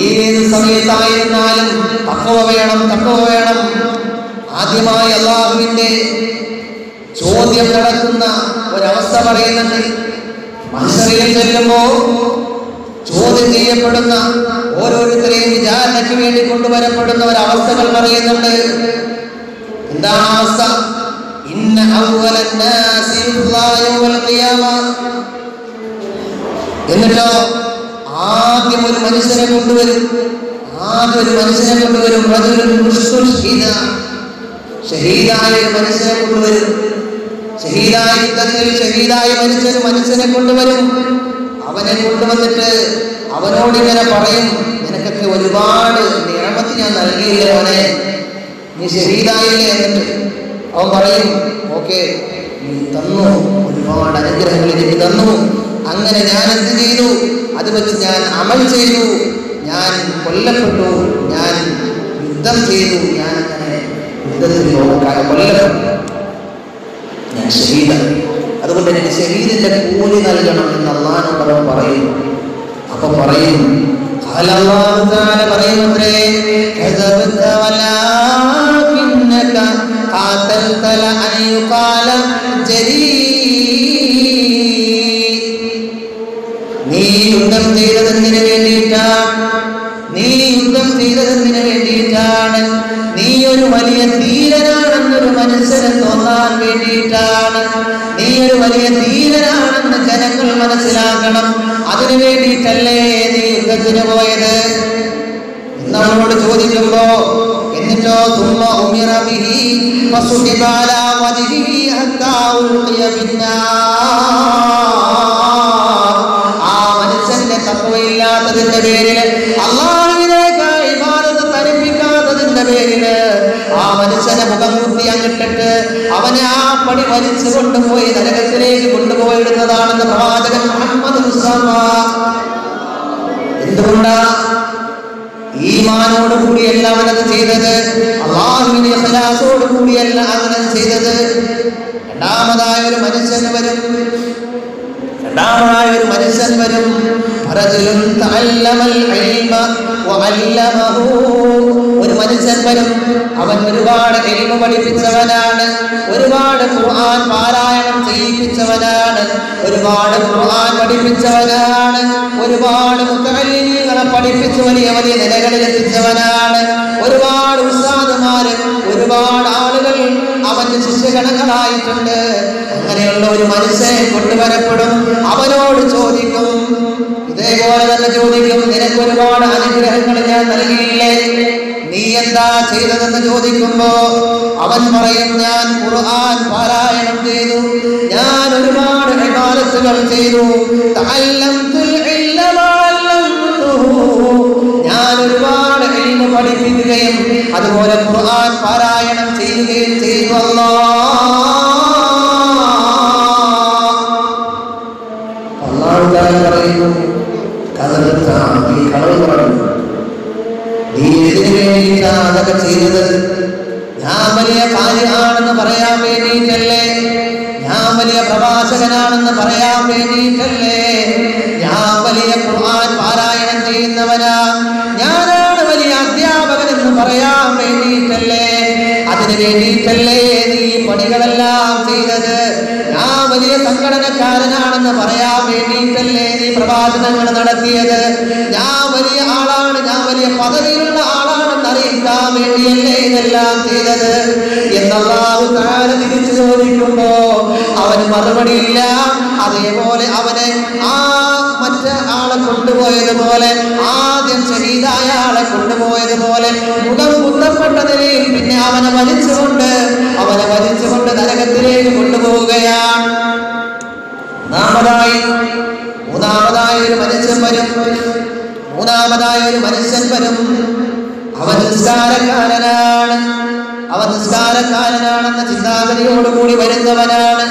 ഏത് സമയത്തായിരുന്നാലും തക്കവ വേണം തക്കവ വേണം. ആദ്യമായി അള്ളാഹുവിന്റെ ചോദ്യം നടക്കുന്ന ഒരവസ്ഥ പറയുന്നുണ്ട്. മനുഷ്യറിയിൽ ചെല്ലുമ്പോ ചോദ്യം ചെയ്യപ്പെടുന്ന ഓരോരുത്തരെയും വിചാരണയ്ക്ക് വേണ്ടി കൊണ്ടുവരപ്പെടുന്ന ഒരവസ്ഥകൾ പറയുന്നുണ്ട്. എന്താണ് അവസ്ഥ? എന്നിട്ടോ ആദ്യം ഒരു മനുഷ്യനെ കൊണ്ടുവരും. ആദ്യം ഒരു മനുഷ്യനെ കൊണ്ടുവരും. ഷഹീദായ ഒരു മനുഷ്യനെ കൊണ്ടുവരും. ഷഹീദായ യുദ്ധത്തിൽ ഷഹീദായ മനുഷ്യന് മനുഷ്യനെ കൊണ്ടുവരും. അവനെ കൊണ്ടുവന്നിട്ട് അവനോട് ഇങ്ങനെ പറയും നിനക്കൊക്കെ ഒരുപാട് നിയമത്തിൽ ഞാൻ നൽകിയില്ലേ അവനെ നീ ശരീരായില്ലേ? എന്നിട്ട് അവൻ പറയും ഓക്കെ നീ തന്നു. ഒരുപാട് അനുഗ്രഹങ്ങൾ എനിക്ക് തന്നു. അങ്ങനെ ഞാൻ എന്ത് ചെയ്തു? അത് വെച്ച് ഞാൻ അമൽ ചെയ്തു. ഞാൻ കൊല്ലപ്പെട്ടു. ഞാൻ യുദ്ധം ചെയ്തു. ഞാൻ അങ്ങനെ യുദ്ധത്തിൽ കൊല്ലപ്പെട്ടു. ഞാൻ ശരീരം. അതുകൊണ്ട് എനിക്ക് ശരീരത്തിന്റെ കൂലി നൽകണം എന്ന് അവൻ പറയുന്നു. അപ്പൊ പറയും പറയുന്നത്രേ നീ നീ നീ ഒരു വലിയ തോന്നാൻ നീ ഒരു വലിയ ധീരനാണെന്ന് ജനങ്ങൾ മനസ്സിലാക്കണം. അതിനു വേണ്ടിയിട്ടല്ലേ നീ യുദ്ധത്തിന് പോയത് എന്നവരോട് ചോദിക്കുമ്പോ എന്നിട്ടോ തുമ്മ ഉമിറ ബിഹി ഫസുഹിബ അലാ ഹത്താ ഉൽഖിയ ഫിന്നാർ. ആ മനുഷ്യന്റെ തത്വമില്ലാത്തതിന്റെ പേരിൽ അള്ളാഹുവിനേക്ക് ഇബാദത്ത് തരിപ്പിക്കാത്തതിന്റെ പേരിൽ ആ മനുഷ്യനെ മുഖം കുത്തി അങ്ങിട്ടിട്ട് അവനെ ആ പടി വലിച്ചു കൊണ്ടുപോയി നരകത്തിലേക്ക് കൊണ്ടുപോയിടുന്നതാണെന്ന് പ്രവാചകൻ മുഹമ്മദ് മുസ്തഫ. എന്തുകൊണ്ടാ ഈമാനോട് കൂടിയല്ല അവനത് ചെയ്തത്? അള്ളാഹുവിന്റെ കൂടിയല്ല അവനത് ചെയ്തത്. രണ്ടാമതായ ഒരു മനുഷ്യൻ വരും. രണ്ടാമതായ ഒരു മനുഷ്യൻ വരും. ഒരു മനുഷ്യൻ വരും. അവൻ ഒരുപാട് ഇൽമ പഠിപ്പിച്ചവനാണ്. ഒരുപാട് ഖുർആൻ പാരായണം ചെയ്യിപ്പിച്ചവനാണ്. ഒരുപാട് ഖുർആൻ പഠിപ്പിച്ചവനാണ്. ഒരുപാട് മുത്തഅല്ലിമീങ്ങളെ പഠിപ്പിച്ച് വലിയ വലിയ നിലകളിൽ എത്തിച്ചവനാണ്. ഒരുപാട് ഉസ്താദുമാര് ഒരുപാട് ആളുകൾ അവന്റെ ശിഷ്യഗണങ്ങളായിട്ടുണ്ട്. അങ്ങനെയുള്ള ഒരു മനുഷ്യനെ കൊണ്ടുവരപ്പെടും. അവനോട് ചോദിക്കും. ഇതേപോലെ തന്നെ ചോദിക്കും നിനക്ക് ഒരുപാട് അനുഗ്രഹങ്ങൾ ഞാൻ നൽകിയില്ലേ നീ എന്താ ചെയ്തതെന്ന് ചോദിക്കുമ്പോ അവൻ പറയും ഞാൻ ഖുർആൻ പാരായണം ചെയ്തു. ഞാൻ ഒരുപാട് ഹിമാലസുകൾ ചെയ്തു. ഞാൻ ഒരുപാട് പഠിപ്പിക്കുകയും അതുപോലെ ഖുർആൻ പാരായണം ചെയ്യുകയും ചെയ്തു. അല്ലോ. പറയുന്നു കഥകത്താണ് നീ കളവ് പറഞ്ഞു നീ ഇതിനു വേണ്ടിയിട്ടാണ് അതൊക്കെ ചെയ്തത്. ഞാൻ വലിയ കാര്യമാണെന്ന് പറയാൻ വേണ്ടിയിട്ടല്ലേ? ഞാൻ വലിയ പ്രവാചകനാണെന്ന് പറയാൻ വേണ്ടിയിട്ടല്ലേ? ഞാൻ വലിയ ഖുർആൻ പാരായണം ചെയ്യുന്നവനാ. ഞാനാണ് വലിയ അധ്യാപകൻ എന്ന് പറയാൻ വേണ്ടിയിട്ടല്ലേ? അതിന് വേണ്ടിയിട്ടല്ലേ നീ പണികളെല്ലാം ചെയ്തത്? ഞാൻ വലിയ സംഘടനക്കാരനാണെന്ന് പറയാൻ വേണ്ടിയിട്ടല്ലേ നീ പ്രവാചനങ്ങൾ നടത്തിയത്? ഞാൻ വലിയ ആളാണ് ഞാൻ വലിയ പദവിയിലുള്ള അറിയിക്കാൻ വേണ്ടിയല്ലേ ഇതെല്ലാം ചെയ്തത് എന്നല്ലാഹു താര തിരിച്ചു ചോദിക്കുമ്പോ അവന് മറുപടിയില്ല. അതേപോലെ അവനെ ആ മറ്റേ ആളെ കൊണ്ടുപോയതുപോലെ ആദ്യം ശരീരായ ആളെ കൊണ്ടുപോയതുപോലെ മുഖം കുത്തപ്പെട്ട നിലയിൽ പിന്നെ അവനെ വലിച്ചുകൊണ്ട് അവനെ വലിച്ചുകൊണ്ട് നരകത്തിലേക്ക് കൊണ്ടുപോവുകയാണ്. മൂന്നാമതായി മൂന്നാമതായ ഒരു മനുഷ്യൻ വരും. മൂന്നാമതായി ഒരു മനുഷ്യൻ വരും. അവൻ നിസ്കാരക്കാരനാണ് അവൻ നിസ്കാരക്കാരനാണെന്ന ചിന്താഗതിയോടുകൂടി വരുന്നവനാണ്.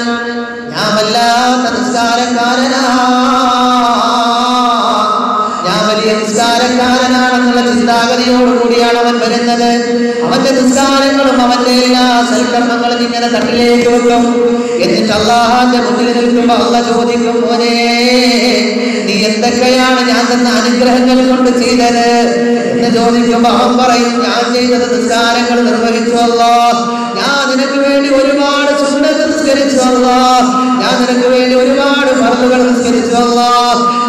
ഞാൻ വല്ലാത്ത നിസ്കാരക്കാരനാ വലിയ നിസ്കാരക്കാരനാണെന്നുള്ള ചിന്താഗതിയോടുകൂടിയാണ് അവൻ വരുന്നത്. അവന്റെ നിസ്കാരങ്ങളും അവന്റെ എല്ലാ സൽക്കർമ്മങ്ങളും ഇങ്ങനെ തട്ടിലേക്ക് വെക്കും. എന്നിട്ട് അള്ളാഹാന്റെ മുന്നിൽ നിൽക്കുമ്പോ അള്ള ചോദിക്കും മോനെ നീ എന്തൊക്കെയാണ് ഞാൻ തന്ന അനുഗ്രഹങ്ങൾ കൊണ്ട് ചെയ്തത്? എന്ന് ചോദിക്കുമ്പോ അവൻ പറയും ഞാൻ ചെയ്തത് നിസ്കാരങ്ങൾ നിർവഹിച്ചു അല്ലോ ഞാൻ നിനക്ക് വേണ്ടി ഒരുപാട് സുന്നത്ത് നിസ്കരിച്ചു അല്ലാ ഞാൻ നിനക്ക് വേണ്ടി ഒരുപാട് ഫർദുകൾ നിസ്കരിച്ചു അല്ലാ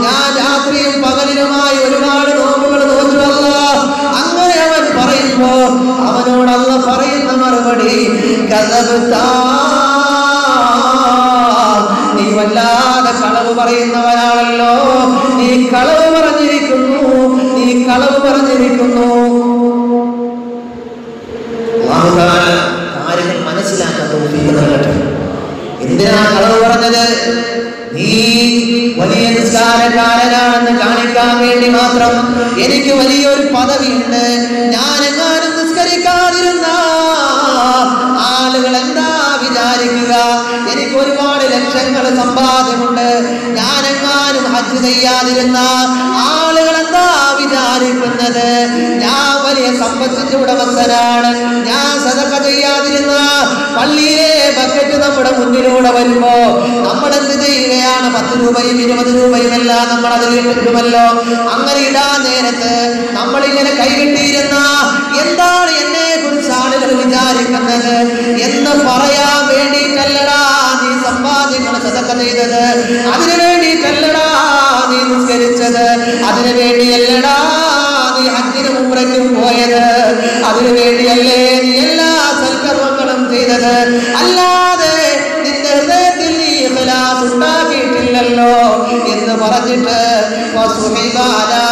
ഞാൻ രാത്രിയും പകലിലുമായി ഒരുപാട് നോമ്പുകൾ നോച്ചു അല്ലാ അങ്ങനെ അവൻ പറയുമ്പോ അവനോടല്ല പറയുന്ന മറുപടി നീ വല്ലാതെ കളവ് പറയുന്നവനാണല്ലോ. നീ കളവ് പറഞ്ഞിരിക്കുന്നു. നീ കളവ് പറഞ്ഞിരിക്കുന്നു. മാത്രം എനിക്ക് വലിയൊരു പദവിയുണ്ട്. ഞാൻ എങ്ങാനും നിസ്കരിക്കാതിരുന്ന. ആളുകൾ എന്താ വിചാരിക്കുക? എനിക്ക് ഒരുപാട് ലക്ഷങ്ങൾ സമ്പാദ്യമുണ്ട്. ഞാൻ എങ്ങാനും ഹജ്ജ് ചെയ്യാതിരുന്ന. ആളുകൾ എന്താ വിചാരിക്കുന്നത്? ഞാൻ വലിയ സമ്പത്തിന്റെ ഉടമസ്ഥനാണ് ഞാൻ സദക്ക ചെയ്യാതിരുന്ന. പള്ളിയിലെ ബക്കറ്റ് നമ്മുടെ മുന്നിലൂടെ വരുമ്പോ നമ്മൾ എന്ത് ചെയ്യുകയാണ്? പത്ത് രൂപയും ഇരുപത് രൂപയും എല്ലാം നമ്മൾ അതിൽ ഇടുമല്ലോ അങ്ങനെ ഇടാൻ നേരത്ത് നമ്മൾ ഇങ്ങനെ കൈകിട്ടിയിരുന്ന എന്താണ് എന്നെ കുറിച്ച് ആളുകൾ വിചാരിക്കുന്നത്? എന്ന് പറയാൻ വേണ്ടിയിട്ടല്ലടാ നീ സമ്പാദ്യങ്ങൾ ചതക്ക ചെയ്തത്. അതിനു വേണ്ടിയിട്ടല്ലടാ നീ നിസ്കരിച്ചത്. അതിനു വേണ്ടിയല്ലടാ നീ ഹജ്ജിന് ഉംറയ്ക്കും പോയത്. അതിനു വേണ്ടിയല്ലേ നീ എല്ലാ ചെയ്തത് അല്ലാതെ നിന്റെ ഹൃദയത്തിൽ നീ ഇഖ്ലാസ് ഉണ്ടാക്കിയിട്ടില്ലല്ലോ എന്ന് പറഞ്ഞിട്ട് വസുഹിബ അലാ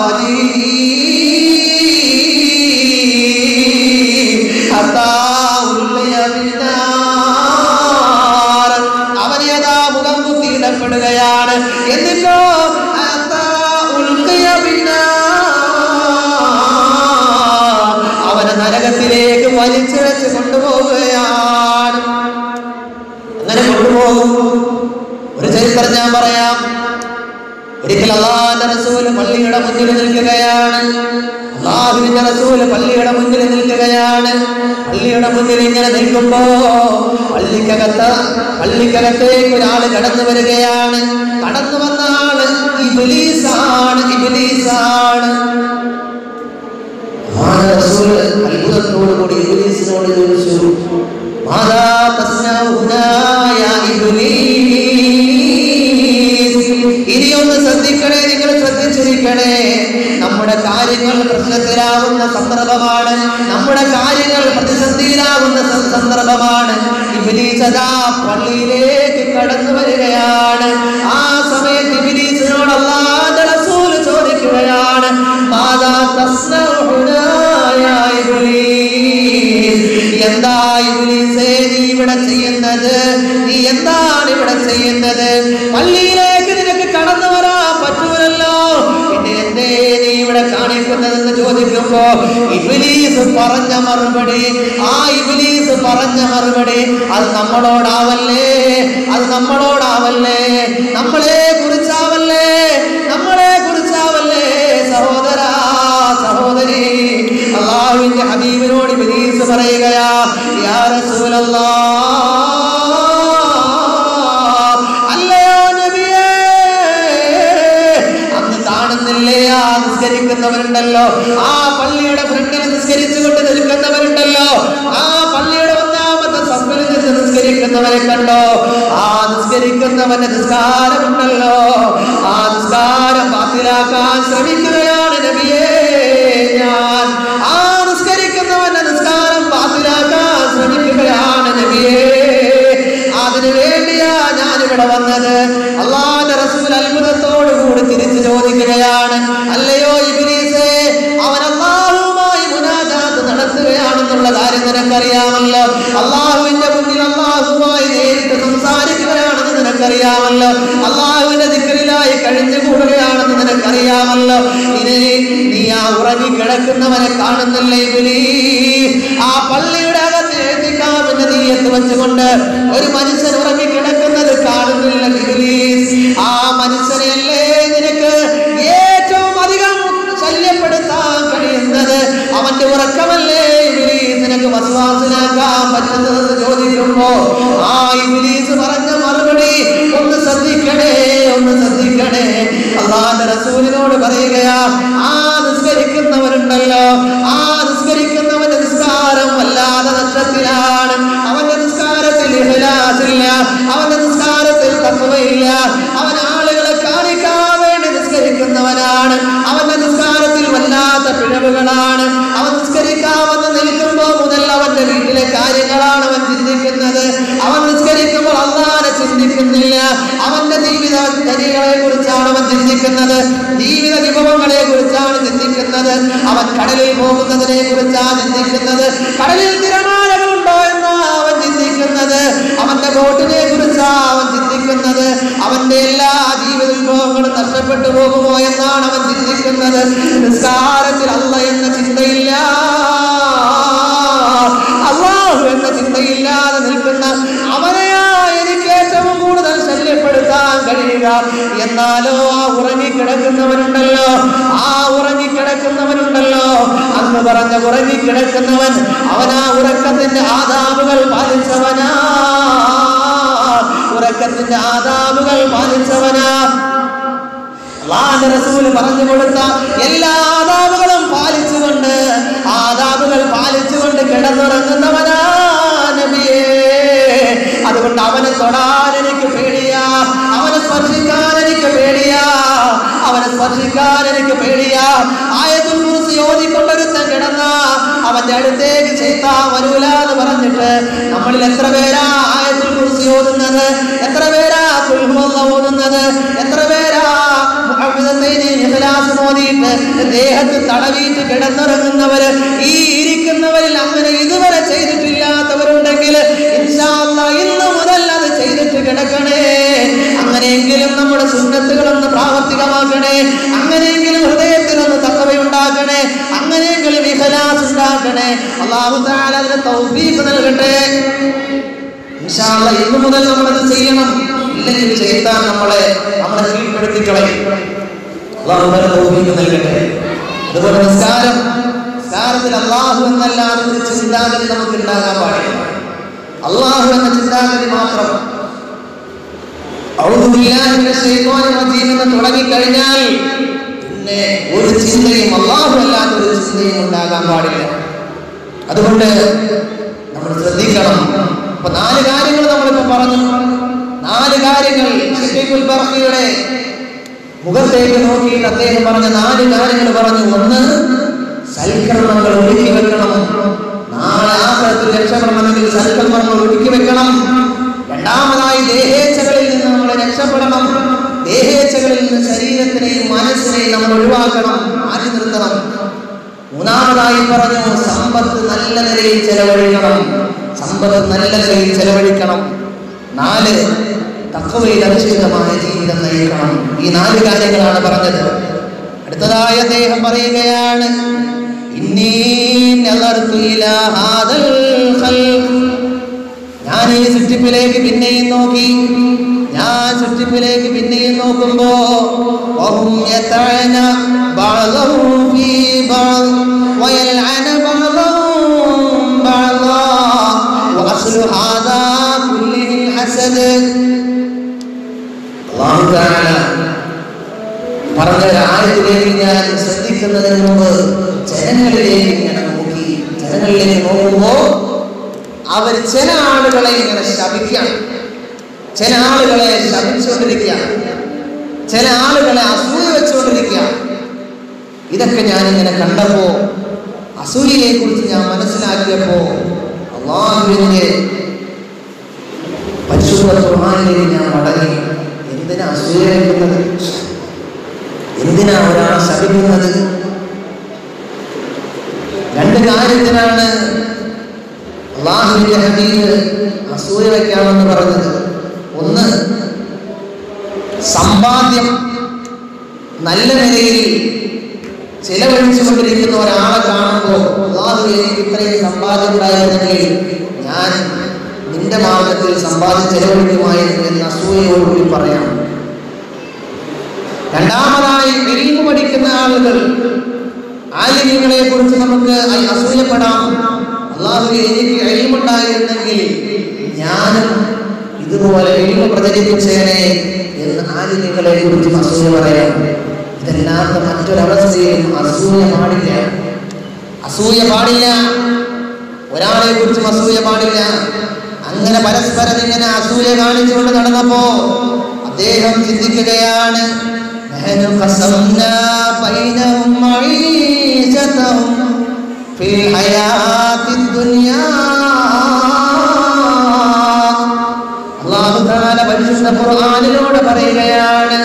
വജീഹി ഹത്താ ഉൽഖിയ ഫിന്നാർ. അവനെ അതാ മുഖം. അവനെ നരകത്തിലേക്ക് വലിച്ചിഴച്ച് റസൂൽ പള്ളിയുടെ മുന്നിൽ നിൽക്കുകയാണ്. അള്ളാഹുവിന്റെ റസൂൽ പള്ളിയുടെ മുന്നിൽ നിൽക്കുകയാണ്. പള്ളിയുടെ മുന്നിൽ ഇങ്ങനെ നിൽക്കുമ്പോ പള്ളിക്കകത്ത് പള്ളിക്കകത്തേക്ക് ഒരാൾ കടന്നു വരികയാണ്. കടന്നു വന്ന ആൾ ഇബിലീസാണ് ഇബിലീസാണ്. അത്ഭുതത്തോടു കൂടി ഇബ്ലീസിനോട് ചോദിച്ചു മാതാ തസ്നഉനാ ശ്രദ്ധിച്ചിരിക്കണേ നമ്മുടെ കാര്യങ്ങൾ പ്രശ്നത്തിലാവുന്ന സന്ദർഭമാണ്. നമ്മുടെ കാര്യങ്ങൾ പ്രതിസന്ധിയിലാവുന്ന സന്ദർഭമാണ്. ഇബ്ലീസ് അതാ പള്ളിയിലേക്ക് കടന്നു വരികയാണ്. ആ സമയത്ത് ഇബ്ലീസിനോട് അല്ലാഹുവിന്റെ റസൂൽ ചോദിക്കുകയാണ് എന്താ ഇബിലീസേ നീ ഇവിടെ ചെയ്യുന്നത്? നീ എന്താണ് ഇവിടെ ചെയ്യുന്നത്? പള്ളിയിലേക്ക് ചോദിക്കുമ്പോ ഇബിലീസ് പറഞ്ഞ മറുപടി. ആ ഇബിലീസ് പറഞ്ഞ മറുപടി അത് നമ്മളോടാവല്ലേ? അത് നമ്മളോടാവല്ലേ? നമ്മളെ കുറിച്ചാവല്ലേ? നമ്മളെ കുറിച്ചാവല്ലേ? സഹോദര സഹോദരി. അള്ളാഹുവിന്റെ ഹബീബിനോട് ഇബിലീസ് പറയുകയാ യാ ആ നിസ്കരിക്കുന്നവരെ കണ്ടോ? ആ നിസ്കരിക്കുന്നവന്റെ നിസ്കാരമുണ്ടല്ലോ. ആ നിസ്കാരം പാത്തിലാക്കാൻ ശ്രമിക്കുകയാണ് നബിയേ ഞാൻ. ആ നിസ്കരിക്കുന്നവന്റെ നിസ്കാരം പാത്തിലാക്കാൻ ശ്രമിക്കുകയാണ് നബിയേ. അതിനു വേണ്ടിയാ ഞാൻ ഇവിടെ വന്നത്. അള്ളാന്റെ റസൂൽ അത്ഭുതത്തോടു കൂടി തിരിച്ചു ചോദിക്കുകയാണ് അല്ലയോ ഇബിലീസേ അവൻ അള്ളാഹുമായി മുനാജാത്ത് നടത്തുകയാണെന്നുള്ള കാര്യം നിനക്കറിയാമല്ലോ. അള്ളാഹുവിന്റെ നിനക്കറിയാമല്ലോ അള്ളാഹുവിന്റെ ദിക്കറിലായി കഴിഞ്ഞു കൂടുകയാണെന്ന് നിനക്കറിയാമല്ലോ. ഇനി നീ ആ ഉറങ്ങി കിടക്കുന്നവനെ കാണുന്നില്ലേ ഇബിലീസ് ആ പള്ളിയുടെ അകത്ത് എഴുതിക്കാമെന്ന് നീയത്ത് വെച്ചുകൊണ്ട് ഒരു മനുഷ്യൻ ഉറങ്ങി കിടക്കുന്നത് കാണുന്നില്ല ഇബ്ലീസ് ആ മനുഷ്യനെയല്ലേ നിനക്ക് ഏറ്റവും അധികം ശല്യപ്പെടുത്താൻ കഴിയുന്നത്? അവന്റെ ഉറക്കമല്ലേ ഇബ്ലീസ് നിനക്ക് വസ്വാസിനാക്കാൻ പറ്റുന്നത് ചോദിക്കുമ്പോ ആ ഇബ്ലീസ് പറഞ്ഞ ശ്രദ്ധിക്കണേ ഒന്ന് ശ്രദ്ധിക്കണേ അള്ളാന്റെ റസൂലിനോട് പറയുകയാ ആ നിസ്കരിക്കുന്നവരുണ്ടല്ലോ ആ നിസ്കരിക്കുന്നവന്റെ നിസ്കാരം വല്ലാതെ നഷ്ടത്തിലാണ്. അവന്റെ നിസ്കാരത്തിൽ ഇഹ്ലാസില്ല അവന്റെ നിസ്കാരത്തിൽ തത്വയില്ല അവൻ ആളുകളെ കാണിക്കാൻ വേണ്ടി നിസ്കരിക്കുന്നവനാണ്. അവന്റെ നിസ്കാരത്തിൽ വല്ലാത്ത പിഴവുകളാണ്. അവൻ നിസ്കരിക്കാമെന്ന് നിൽക്കുമ്പോൾ മുതൽ അവന്റെ വീട്ടിലെ കാര്യങ്ങളാണ് അവൻ ചിന്തിക്കുന്നത്. അവൻ നിസ്കരിക്കുമ്പോൾ അള്ളാനെ ചിന്തിക്കുന്നില്ല അവന്റെ ജീവിത ചര്യകളെ കുറിച്ചാണ് അവൻ ചിന്തിക്കുന്നത്. ജീവിത വിഭവങ്ങളെ കുറിച്ചാണ് ചിന്തിക്കുന്നത്. അവൻ കടലിൽ പോകുന്നതിനെ കുറിച്ചാണ് ചിന്തിക്കുന്നത്. കടലിൽ തിരമാലകളുണ്ടോ എന്നാണ് അവൻ ചിന്തിക്കുന്നത്. അവന്റെ ബോട്ടിനെ കുറിച്ചാണ് അവൻ ചിന്തിക്കുന്നത്. അവന്റെ എല്ലാ ജീവിത വിഭവങ്ങളും നഷ്ടപ്പെട്ടു പോകുമോ എന്നാണ് അവൻ ചിന്തിക്കുന്നത്. നിസ്കാരത്തിൽ അല്ല എന്ന ചിന്തയില്ല. കഴിയുക. എന്നാലോ ആ ഉറങ്ങിക്കിടക്കുന്നവനുണ്ടല്ലോ. ആ ഉറങ്ങിക്കിടക്കുന്നവനുണ്ടല്ലോ. അന്ന് പറഞ്ഞ ഉറങ്ങിക്കിടക്കുന്നവൻ അവൻ ആ ഉറക്കത്തിന്റെ ആദാബുകൾ പാലിച്ചവനാ. ഉറക്കത്തിന്റെ ആദാബുകൾ പാലിച്ചവനാ. അള്ളാന്റെ പറഞ്ഞു കൊടുത്ത എല്ലാ ആദാബുകളും പാലിച്ചുകൊണ്ട് ആദാബുകൾ പാലിച്ചുകൊണ്ട് കിടന്നുറങ്ങുന്നവനാ നബിയേ. അതുകൊണ്ട് അവനെ തൊടാൻ എനിക്ക് അവനെ സ്പർശിക്കാൻ എനിക്ക് പേടിയാ. അവനെ സ്പർശിക്കാൻ എനിക്ക് പേടിയാ. ആയതുൽ കുറിച്ച് ഓതിക്കൊണ്ടൊരുത്തൻ കിടന്ന. അവന്റെ അടുത്തേക്ക് ചെയ്താ വരൂല എന്ന് പറഞ്ഞിട്ട് നമ്മളിൽ എത്ര പേരാ ആയത്തിൽ കുറിച്ച് ഓതുന്നത് എത്ര പേരാ കുൽഹുവല്ല ഓതുന്നത്? എത്ര പേരാ മോദിയിട്ട് ദേഹത്ത് തടവിയിട്ട് കിടന്നിറങ്ങുന്നവര്? ഈ ഇരിക്കുന്നവരിൽ അങ്ങനെ ഇതുവരെ ചെയ്തിട്ടില്ലാത്തവരുണ്ടെങ്കിൽ ഇന്ന് ചെയ്തിട്ട് കിടക്കണേ. അങ്ങനെയെങ്കിലും നമ്മുടെ സുന്നത്തുകളൊന്ന് പ്രാവർത്തികമാക്കണേ. അങ്ങനെയെങ്കിലും ഹൃദയത്തിനൊന്ന് തക്കവയുണ്ടാക്കണേ. അങ്ങനെയെങ്കിലും ഇഹലാസ് ഉണ്ടാക്കണേ. അള്ളാഹു അതിന് തൗഫീഖ് നൽകട്ടെ. ഇന്ന് മുതൽ നമ്മളത് ചെയ്യണം. ഇല്ലെങ്കിൽ ചെയ്താൽ നമ്മളെ നമ്മളെ കീഴ്പ്പെടുത്തി കളയും നൽകട്ടെ. അതുപോലെ നിസ്കാരം നിസ്കാരത്തിൽ അള്ളാഹു എന്നല്ലാതെ ചിന്താഗതി നമുക്ക് ഉണ്ടാകാൻ പാടില്ല. അള്ളാഹു എന്ന ചിന്താഗതി മാത്രം. എന്ന് തുടങ്ങിക്കഴിഞ്ഞാൽ പിന്നെ ഒരു ചിന്തയും അള്ളാഹു അല്ലാത്ത ഒരു ചിന്തയും ഉണ്ടാകാൻ പാടില്ല. അതുകൊണ്ട് നമ്മൾ ശ്രദ്ധിക്കണം. അപ്പൊ നാല് കാര്യങ്ങൾ നമ്മളിപ്പോ പറഞ്ഞു. നാല് കാര്യങ്ങൾ ബർഹിയുടെ മുഖത്തേക്ക് നോക്കിയിട്ട് അദ്ദേഹം പറഞ്ഞ നാല് കാര്യങ്ങൾ പറഞ്ഞു. ഒന്ന് സൽക്കരണങ്ങൾ ഒരുക്കി വെക്കണം. നാളെ ആസനത്തിൽ രക്ഷപ്പെടണമെങ്കിൽ സൽക്കർമ്മങ്ങൾ ഒരുക്കി വെക്കണം. രണ്ടാമതായി ദേഹേച്ഛകളിൽ നിന്ന് നമ്മൾ രക്ഷപ്പെടണം. ദേഹേച്ഛകളിൽ നിന്ന് ശരീരത്തിനെയും മനസ്സിനെയും നമ്മൾ ഒഴിവാക്കണം. മാറ്റി നിർത്തണം? മൂന്നാമതായി പറഞ്ഞു സമ്പത്ത് നല്ല നിലയിൽ ചെലവഴിക്കണം. സമ്പത്ത് നല്ല നിലയിൽ ചെലവഴിക്കണം. നാല് തക്കവയിൽ അധിഷ്ഠിതമായ ജീവിതം നയിക്കണം. ഈ നാല് കാര്യങ്ങളാണ് പറഞ്ഞത്. അടുത്തതായി അദ്ദേഹം പറയുകയാണ് ഇന്നീ നളർത്തു ഇലാ ഹാദൽ ഖൽഖ്. ഞാൻ ഈ സൃഷ്ടിപ്പിലേക്ക് പിന്നെയും നോക്കി ഞാൻ സൃഷ്ടിപ്പിലേക്ക് പിന്നെയും നോക്കുമ്പോ വഹും യതഅന പറഞ്ഞ ഒരു ഞാൻ ശ്രദ്ധിക്കുന്നതിന് മുമ്പ് ജനങ്ങളിലേക്ക് ഇങ്ങനെ നോക്കി. ജനങ്ങളിലേക്ക് നോക്കുമ്പോ അവർ ചില ആളുകളെ ഇങ്ങനെ ശപിക്കുകയാണ്. ചില ആളുകളെ ശപിച്ചുകൊണ്ടിരിക്കുകയാണ്. ചില ആളുകളെ അസൂയ വെച്ചുകൊണ്ടിരിക്കുകയാണ്. ഇതൊക്കെ ഞാൻ ഇങ്ങനെ കണ്ടപ്പോ അസൂയയെ കുറിച്ച് ഞാൻ മനസ്സിലാക്കിയപ്പോ അള്ളാഹുവിന്റെ പരിശുദ്ധ ഞാൻ മടങ്ങി. എന്തിനാ അസൂയ വെക്കുന്നത്? എന്തിനാ ഒരാളെ ശപിക്കുന്നത്? രണ്ട് കാര്യത്തിനാണ് അള്ളാഹുവിന്റെ ഹബീബ് അസൂയ വയ്ക്കാമെന്ന് പറഞ്ഞത്. ഒന്ന് സമ്പാദ്യം. നല്ല നിലയിൽ ചിലവഴിച്ചുകൊണ്ടിരിക്കുന്ന ഒരാളെ കാണുമ്പോൾ അള്ളാഹു എനിക്ക് ഇത്രയും സമ്പാദ്യം ഉണ്ടായിരുന്നെങ്കിൽ ഞാൻ നിന്റെ മാർഗത്തിൽ സമ്പാദ്യം ചെലവഴിക്കുമായിരുന്നു എന്ന് അസൂയയോടുകൂടി പറയാം. രണ്ടാമതായി എരിവ് പഠിക്കുന്ന ആളുകൾ ആലിമികളെ കുറിച്ച് നമുക്ക് അസൂയപ്പെടാം. അള്ളാഹു എനിക്ക് എരിവുണ്ടായിരുന്നെങ്കിൽ ഞാനും ഇതുപോലെ എരിവ് പ്രചരിപ്പിച്ചേനെ എന്ന് ആലിമികളെ കുറിച്ച് അസൂയ പറയാം. ഇതല്ലാത്ത മറ്റൊരവസ്ഥയിലും അസൂയ പാടില്ല. അസൂയ പാടില്ല. ഒരാളെ കുറിച്ചും അസൂയ പാടില്ല. അങ്ങനെ പരസ്പരം ഇങ്ങനെ അസൂയ കാണിച്ചുകൊണ്ട് നടന്നപ്പോ അദ്ദേഹം ചിന്തിക്കുകയാണ് نحن قسمنا بينهم معيشتهم في الحياة الدنيا അള്ളാഹു താല പരിശുദ്ധ ഖുർആനിലൂടെ പറയുകയാണ്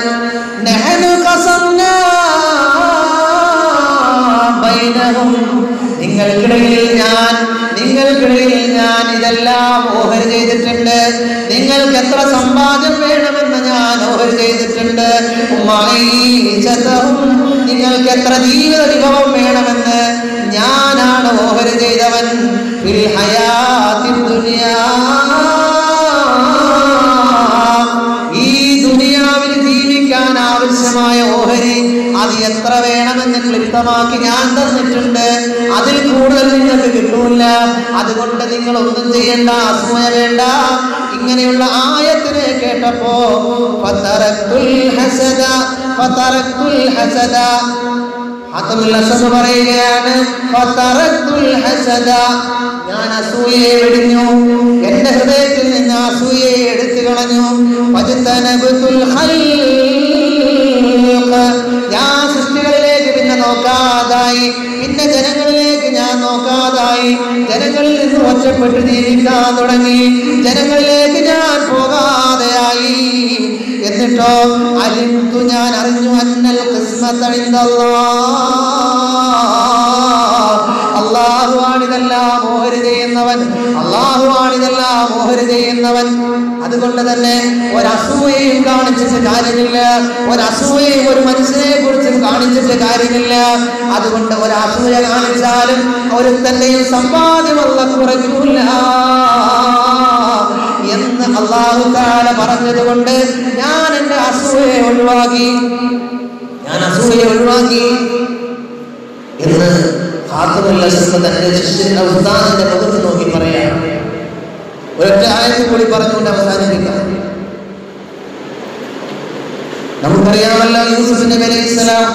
നഹനു ഖസംനാ ബൈനഹും നിങ്ങൾക്കിടയിൽ ഞാൻ നിങ്ങൾക്കിടയിൽ ഞാൻ ഇതെല്ലാം ഓഹരി ചെയ്തിട്ടുണ്ട് നിങ്ങൾക്ക് എത്ര സമ്പാദ്യം വേണമെന്ന് ഞാൻ ഓഹരി ചെയ്തിട്ടുണ്ട്. നിങ്ങൾക്ക് എത്ര ജീവിത വിഭവം വേണമെന്ന് ഞാനാണ് ഓഹരി ചെയ്തവൻ. ഈ ദുനിയാവിൽ ജീവിക്കാൻ ആവശ്യമായ ഓഹരി അത് എത്ര വേണമെന്ന് ക്ലിപ്തമാക്കി ഞാൻ തന്നിട്ടുണ്ട്. അതിൽ കൂടുതൽ നിങ്ങൾക്ക് കിട്ടൂല അതുകൊണ്ട് നിങ്ങൾ ഒന്നും ചെയ്യേണ്ട അസൂയ വേണ്ട. ഇങ്ങനെയുള്ള ആയത്തിനെ കേട്ടപ്പോ പറയുകയാണ് ഞാൻ അസൂയയെ വെടിഞ്ഞു. എന്റെ ഹൃദയത്തിൽ നിന്ന് അസൂയയെ എടുത്തു കളഞ്ഞു. ഞാൻ സൃഷ്ടികളിലേക്ക് പിന്നെ നോക്കാതായി. പിന്നെ ഞാൻ നോക്കാതായി. ജനങ്ങളിൽ നിന്ന് ഒറ്റപ്പെട്ട് ജീവിക്കാൻ തുടങ്ങി. ജനങ്ങളിലേക്ക് ഞാൻ പോകാതെയായി. എന്നിട്ടോ അലിന്തു ഞാൻ അറിഞ്ഞു അന്നൽ അള്ളാഹുവാണ് ഇതെല്ലാം ഓഹരി ചെയ്യുന്നവൻ അള്ളാഹുവാണിതെല്ലാം ഓഹരി ചെയ്യുന്നവൻ അതുകൊണ്ട് തന്നെ ഒരസൂയയും കാണിച്ചിട്ട് കാര്യമില്ല. ഒരസൂയയും ഒരു മനുഷ്യനെ കുറിച്ചും കാണിച്ചിട്ട് കാര്യമില്ല. അതുകൊണ്ട് ഒരസൂയ കാണിച്ചാലും ഒരുത്തന്റെയും സമ്പാദ്യമല്ല കുറയ്ക്കൂല എന്ന് അള്ളാഹു താല പറഞ്ഞതുകൊണ്ട് ഞാൻ എന്റെ അസൂയെ ഒഴിവാക്കി. ഞാൻ അസൂയെ ഒഴിവാക്കി. എന്ന് ഹാത്തമുല്ല തന്റെ ശിഷ്യൻ ഉസ്താദിന്റെ മുഖത്ത് നോക്കി പറയാം. ഒരൊറ്റ ആയത്തിൽ കൂടി പറഞ്ഞുകൊണ്ട് അവസാനിപ്പിക്കാം. നമുക്കറിയാമല്ലോ യൂസഫിന്റെ പേര് ഇസ്ലാം.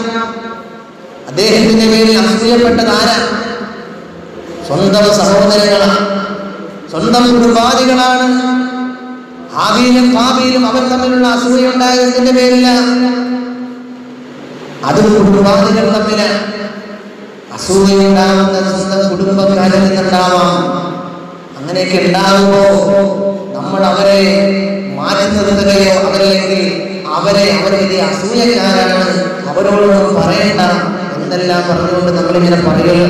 അദ്ദേഹത്തിന്റെ പേരിൽ അസൂയപ്പെട്ടത് ആരാ? സ്വന്തം സഹോദരങ്ങളാണ് സ്വന്തം കുടുംബാദികളാണ്. ആവിയിലും പാവിയിലും അവർ തമ്മിലുള്ള അസൂയ ഉണ്ടായതിന്റെ പേരില്ല അതും കുടുംബാദികൾ തമ്മിലാണ് അസൂയ ഉണ്ടാവുന്ന സ്വന്തം കുടുംബക്കാരിൽ നിന്നുണ്ടാവാം. അങ്ങനെയൊക്കെ ഉണ്ടാകുമ്പോ നമ്മൾ അവരെ മാറ്റി നിർത്തുകയോ അവരല്ലെങ്കിൽ അവരെ അവർ വലിയ അസൂയക്കാരാണ് അവരോട് പറയണ്ട എന്തെല്ലാം പറഞ്ഞുകൊണ്ട് നമ്മളിങ്ങനെ പറയുക.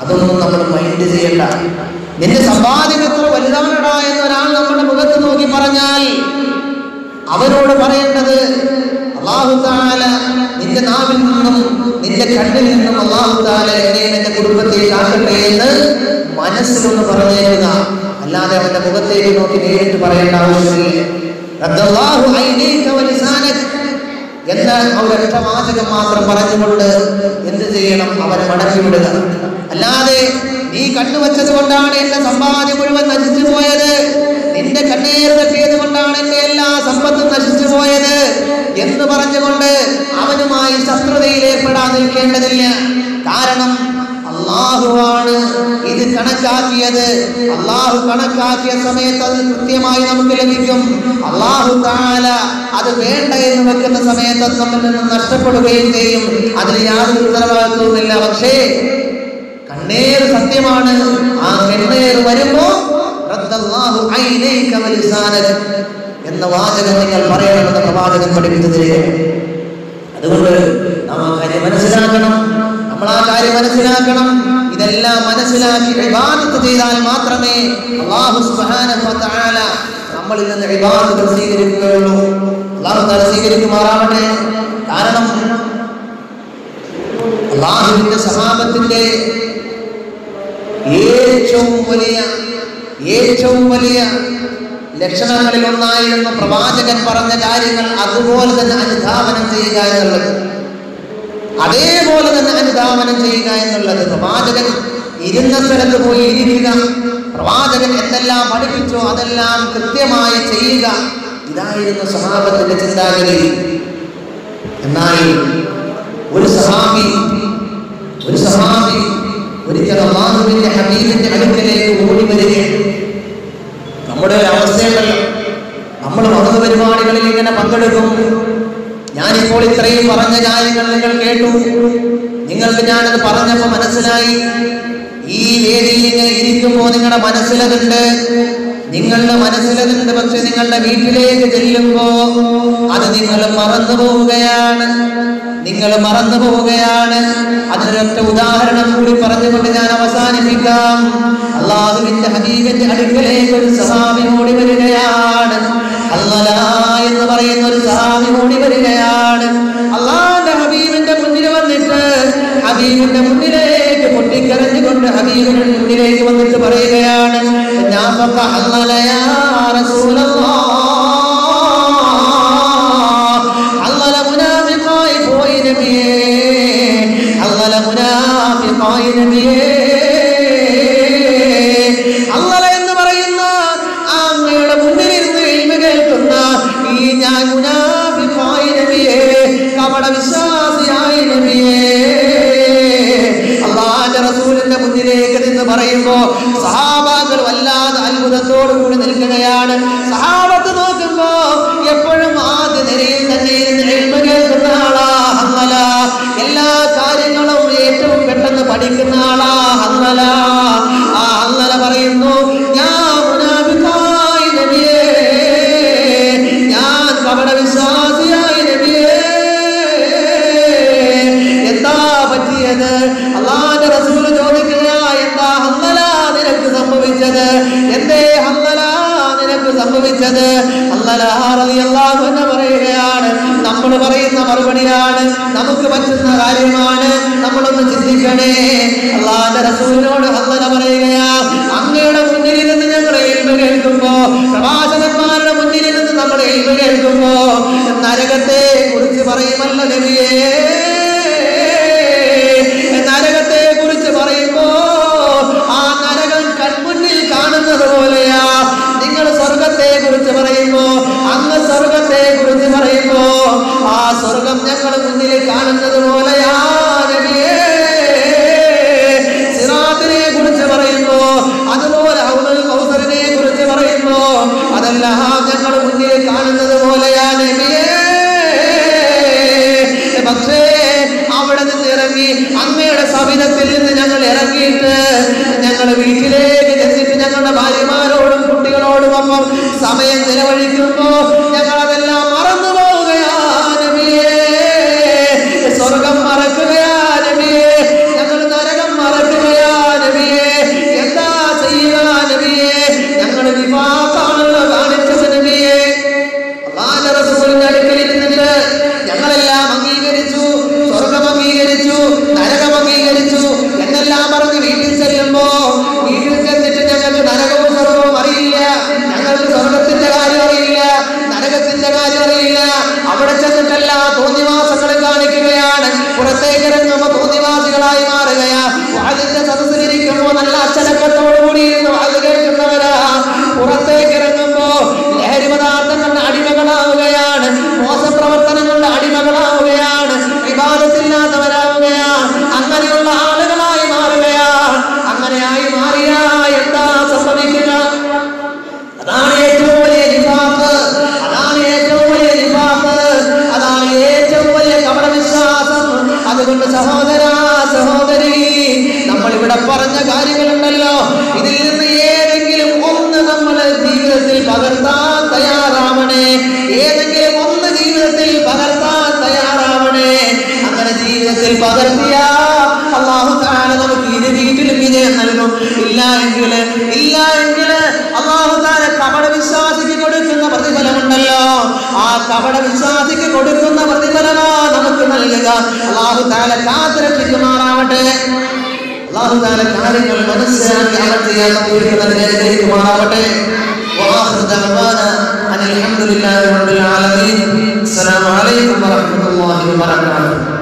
അതൊന്നും നമ്മൾ മൈൻഡ് ചെയ്യണ്ട. നിന്റെ സമ്പാദ്യം എത്ര വലുതാണടാ എന്ന് ഒരാൾ നമ്മുടെ മുഖത്ത് നോക്കി പറഞ്ഞാൽ അവരോട് പറയേണ്ടത് അള്ളാഹു താല നിന്റെ നാവിൽ നിന്നും നിന്റെ കണ്ണിൽ നിന്നും അള്ളാഹു താല എന്നെയും എന്റെ കുടുംബത്തെ കാക്കട്ടെ എന്ന് മനസ്സിലൊന്ന് പറഞ്ഞേക്കുക. അല്ലാതെ അവന്റെ മുഖത്തേക്ക് നോക്കി നേരിട്ട് പറയേണ്ട ആവശ്യമില്ല. എന്ന ഒരൊറ്റ വാചകം മാത്രം പറഞ്ഞുകൊണ്ട് എന്ത് ചെയ്യണം? അവനെ മടക്കി വിടുക. അല്ലാതെ നീ കണ്ണുവച്ചത് കൊണ്ടാണ് എന്റെ സമ്പാദ്യം മുഴുവൻ നശിച്ചു പോയത്. നിന്റെ കണ്ണീർ തട്ടിയത് കൊണ്ടാണ് എന്റെ എല്ലാ സമ്പത്തും നശിച്ചു പോയത് എന്ന് പറഞ്ഞുകൊണ്ട് അവനുമായി ശത്രുതയിൽ ഏർപ്പെടാൻ നിൽക്കേണ്ടതില്ല കാരണം അള്ളാഹുവാണ് ഇത് കണക്കാക്കിയത്. അള്ളാഹു കണക്കാക്കിയ സമയത്ത് അത് കൃത്യമായി നമുക്ക് ലഭിക്കും. അള്ളാഹു താല അത് വേണ്ട എന്ന് വെക്കുന്ന സമയത്ത് അത് നമ്മിൽ നിന്ന് നഷ്ടപ്പെടുകയും ചെയ്യും. അതിൽ യാതൊരു ഉത്തരവാദിത്വവുമില്ല. പക്ഷേ കണ്ണേർ സത്യമാണ്. ആ കണ്ണേർ വരുമ്പോ എന്ന വാചകം നിങ്ങൾ പറയണമെന്ന പ്രവാചകൻ പഠിപ്പിച്ചു തരികയാണ് അതുകൊണ്ട് നാം ആ കാര്യം മനസ്സിലാക്കണം. നമ്മൾ ആ കാര്യം മനസ്സിലാക്കണം. ഇതെല്ലാം മനസ്സിലാക്കി വിവാദത്ത് ചെയ്താൽ മാത്രമേ നമ്മളിൽ നിന്ന് ഇബാദത്ത് സ്വീകരിക്കുകയുള്ളൂ. അള്ളാഹു സ്വീകരിക്കുമാറാവട്ടെ. കാരണം അള്ളാഹുവിന്റെ സഹാബത്തിന്റെ ഏറ്റവും വലിയ ഏറ്റവും വലിയ ലക്ഷണങ്ങളിൽ ഒന്നായിരുന്നു പ്രവാചകൻ പറഞ്ഞ കാര്യങ്ങൾ അതുപോലെ തന്നെ അനുധാവനം ചെയ്യുക എന്നുള്ളത്. അതേപോലെ തന്നെ അനുധാവനം ചെയ്യുക എന്നുള്ളത്. പ്രവാചകൻ ഇരുന്ന സ്ഥലത്ത് പോയി ഇരിക്കുക. പ്രവാചകൻ എന്തെല്ലാം പഠിപ്പിച്ചോ അതെല്ലാം കൃത്യമായി ചെയ്യുക. ഇതായിരുന്നു സഹാബത്തിന്റെ ചിന്താഗതി. എന്നാൽ ഒരു സഹാബി ഒരു സഹാബി ഒരിക്കൽ ഹബീബിന്റെ അടുക്കലേക്ക് ഓടി വരികയാണ് നമ്മുടെ ഒരു അവസ്ഥയുണ്ടല്ലോ. നമ്മൾ മത പരിപാടികളിൽ ഇങ്ങനെ പങ്കെടുക്കും. ഞാനിപ്പോൾ ഇത്രയും പറഞ്ഞ കാര്യങ്ങൾ നിങ്ങൾ കേട്ടു. നിങ്ങൾക്ക് ഞാനത് പറഞ്ഞപ്പോൾ മനസ്സിലായി. ഈ വേദിയിൽ ഇങ്ങനെ ഇരിക്കുമ്പോൾ നിങ്ങളുടെ മനസ്സിലതുണ്ട്. നിങ്ങളുടെ മനസ്സിലുണ്ട് പക്ഷെ നിങ്ങളുടെ വീട്ടിലേക്ക് ചെല്ലുമ്പോ അത് നിങ്ങൾ മറന്നു പോവുകയാണ്. നിങ്ങൾ മറന്നു പോവുകയാണ്. അതിനൊരൊറ്റ ഉദാഹരണം കൂടി പറഞ്ഞുകൊണ്ട് ഞാൻ അവസാനിപ്പിക്കാം. അള്ളാഹുവിന്റെ ഹബീബിന്റെ അടുക്കലേക്ക് ഒരു സഹാബി ഓടി വരികയാണ്. അല്ലല എന്ന് പറയുന്ന ഒരു സഹാബി ഓടി വരികയാണ്. അള്ളാന്റെ ഹബീബിന്റെ മുന്നിൽ വന്നിട്ട് ഹബീബിന്റെ മുന്നിലേക്ക് പൊട്ടിക്കരഞ്ഞുകൊണ്ട് ഹബീബിന്റെ മുന്നിലേക്ക് വന്നിട്ട് പറയുകയാണ് या रसूल अल्लाह ഹമ്മല പറയുന്നു നബിയേ എന്താ റസൂൽ പറയുകയാണ് നമ്മൾ പറയുന്ന മറുപടിയാണ് നമുക്ക് പറ്റുന്ന കാര്യമാണ് നമ്മളൊന്ന് ചിന്തിക്കണേ. അള്ളാന്റെ റസൂലിനോട് ഹമ്മല പറയുകയാ അങ്ങയുടെ മുന്നിൽ നിന്ന് ഞങ്ങൾ എൽമ കേൾക്കുമ്പോ പ്രവാചകന്മാരുടെ മുന്നിൽ നിന്ന് നമ്മൾ എൽമ കേൾക്കുമ്പോ നരകത്തെ കുറിച്ച് പറയുമല്ല നബിയേ. നരകത്തെ കുറിച്ച് ആ നരകം കൺമുന്നിൽ കാണുന്നത് പോലെയാ. സ്വർഗത്തെ കുറിച്ച് പറയുമ്പോ അങ്ങ് സ്വർഗത്തെ കുറിച്ച് പറയുമ്പോ ആ സ്വർഗം ഞങ്ങളുടെ മുന്നിൽ കാണുന്നത് പോലെയാ കുറിച്ച് പറയുമ്പോ അതുപോലെ ഔദുൽ കൗസറിനെ കുറിച്ച് പറയുമ്പോ അതെല്ലാം ഞങ്ങളുടെ മുന്നിൽ കാണുന്നത് പോലെയാ പക്ഷേ അവിടെ നിന്ന് ഇറങ്ങി അമ്മയുടെ സവിധത്തിൽ നിന്ന് ഞങ്ങൾ ഇറങ്ങിയിട്ട് ഞങ്ങൾ വീട്ടിലേക്ക് ഞങ്ങളുടെ ഭാര്യമാരോടും കുട്ടികളോടും വന്നു. സമയം ചെലവഴിക്കുമ്പോൾ ഞങ്ങൾ ചെയ്യുക. അള്ളാഹു താല കാത്തിരക്ഷിക്കുമാറാവട്ടെ അള്ളാഹു താല കാര്യങ്ങൾ മനസ്സിലാക്കി അവർ ചെയ്യാൻ ഉപയോഗിക്കുന്നതിനെ അനുഗ്രഹിക്കുമാറാവട്ടെ الحمد لله رب ആലമീൻ. അസ്സലാമു അലൈക്കും വറഹ്മത്തുള്ളാഹി വബറകാതുഹു.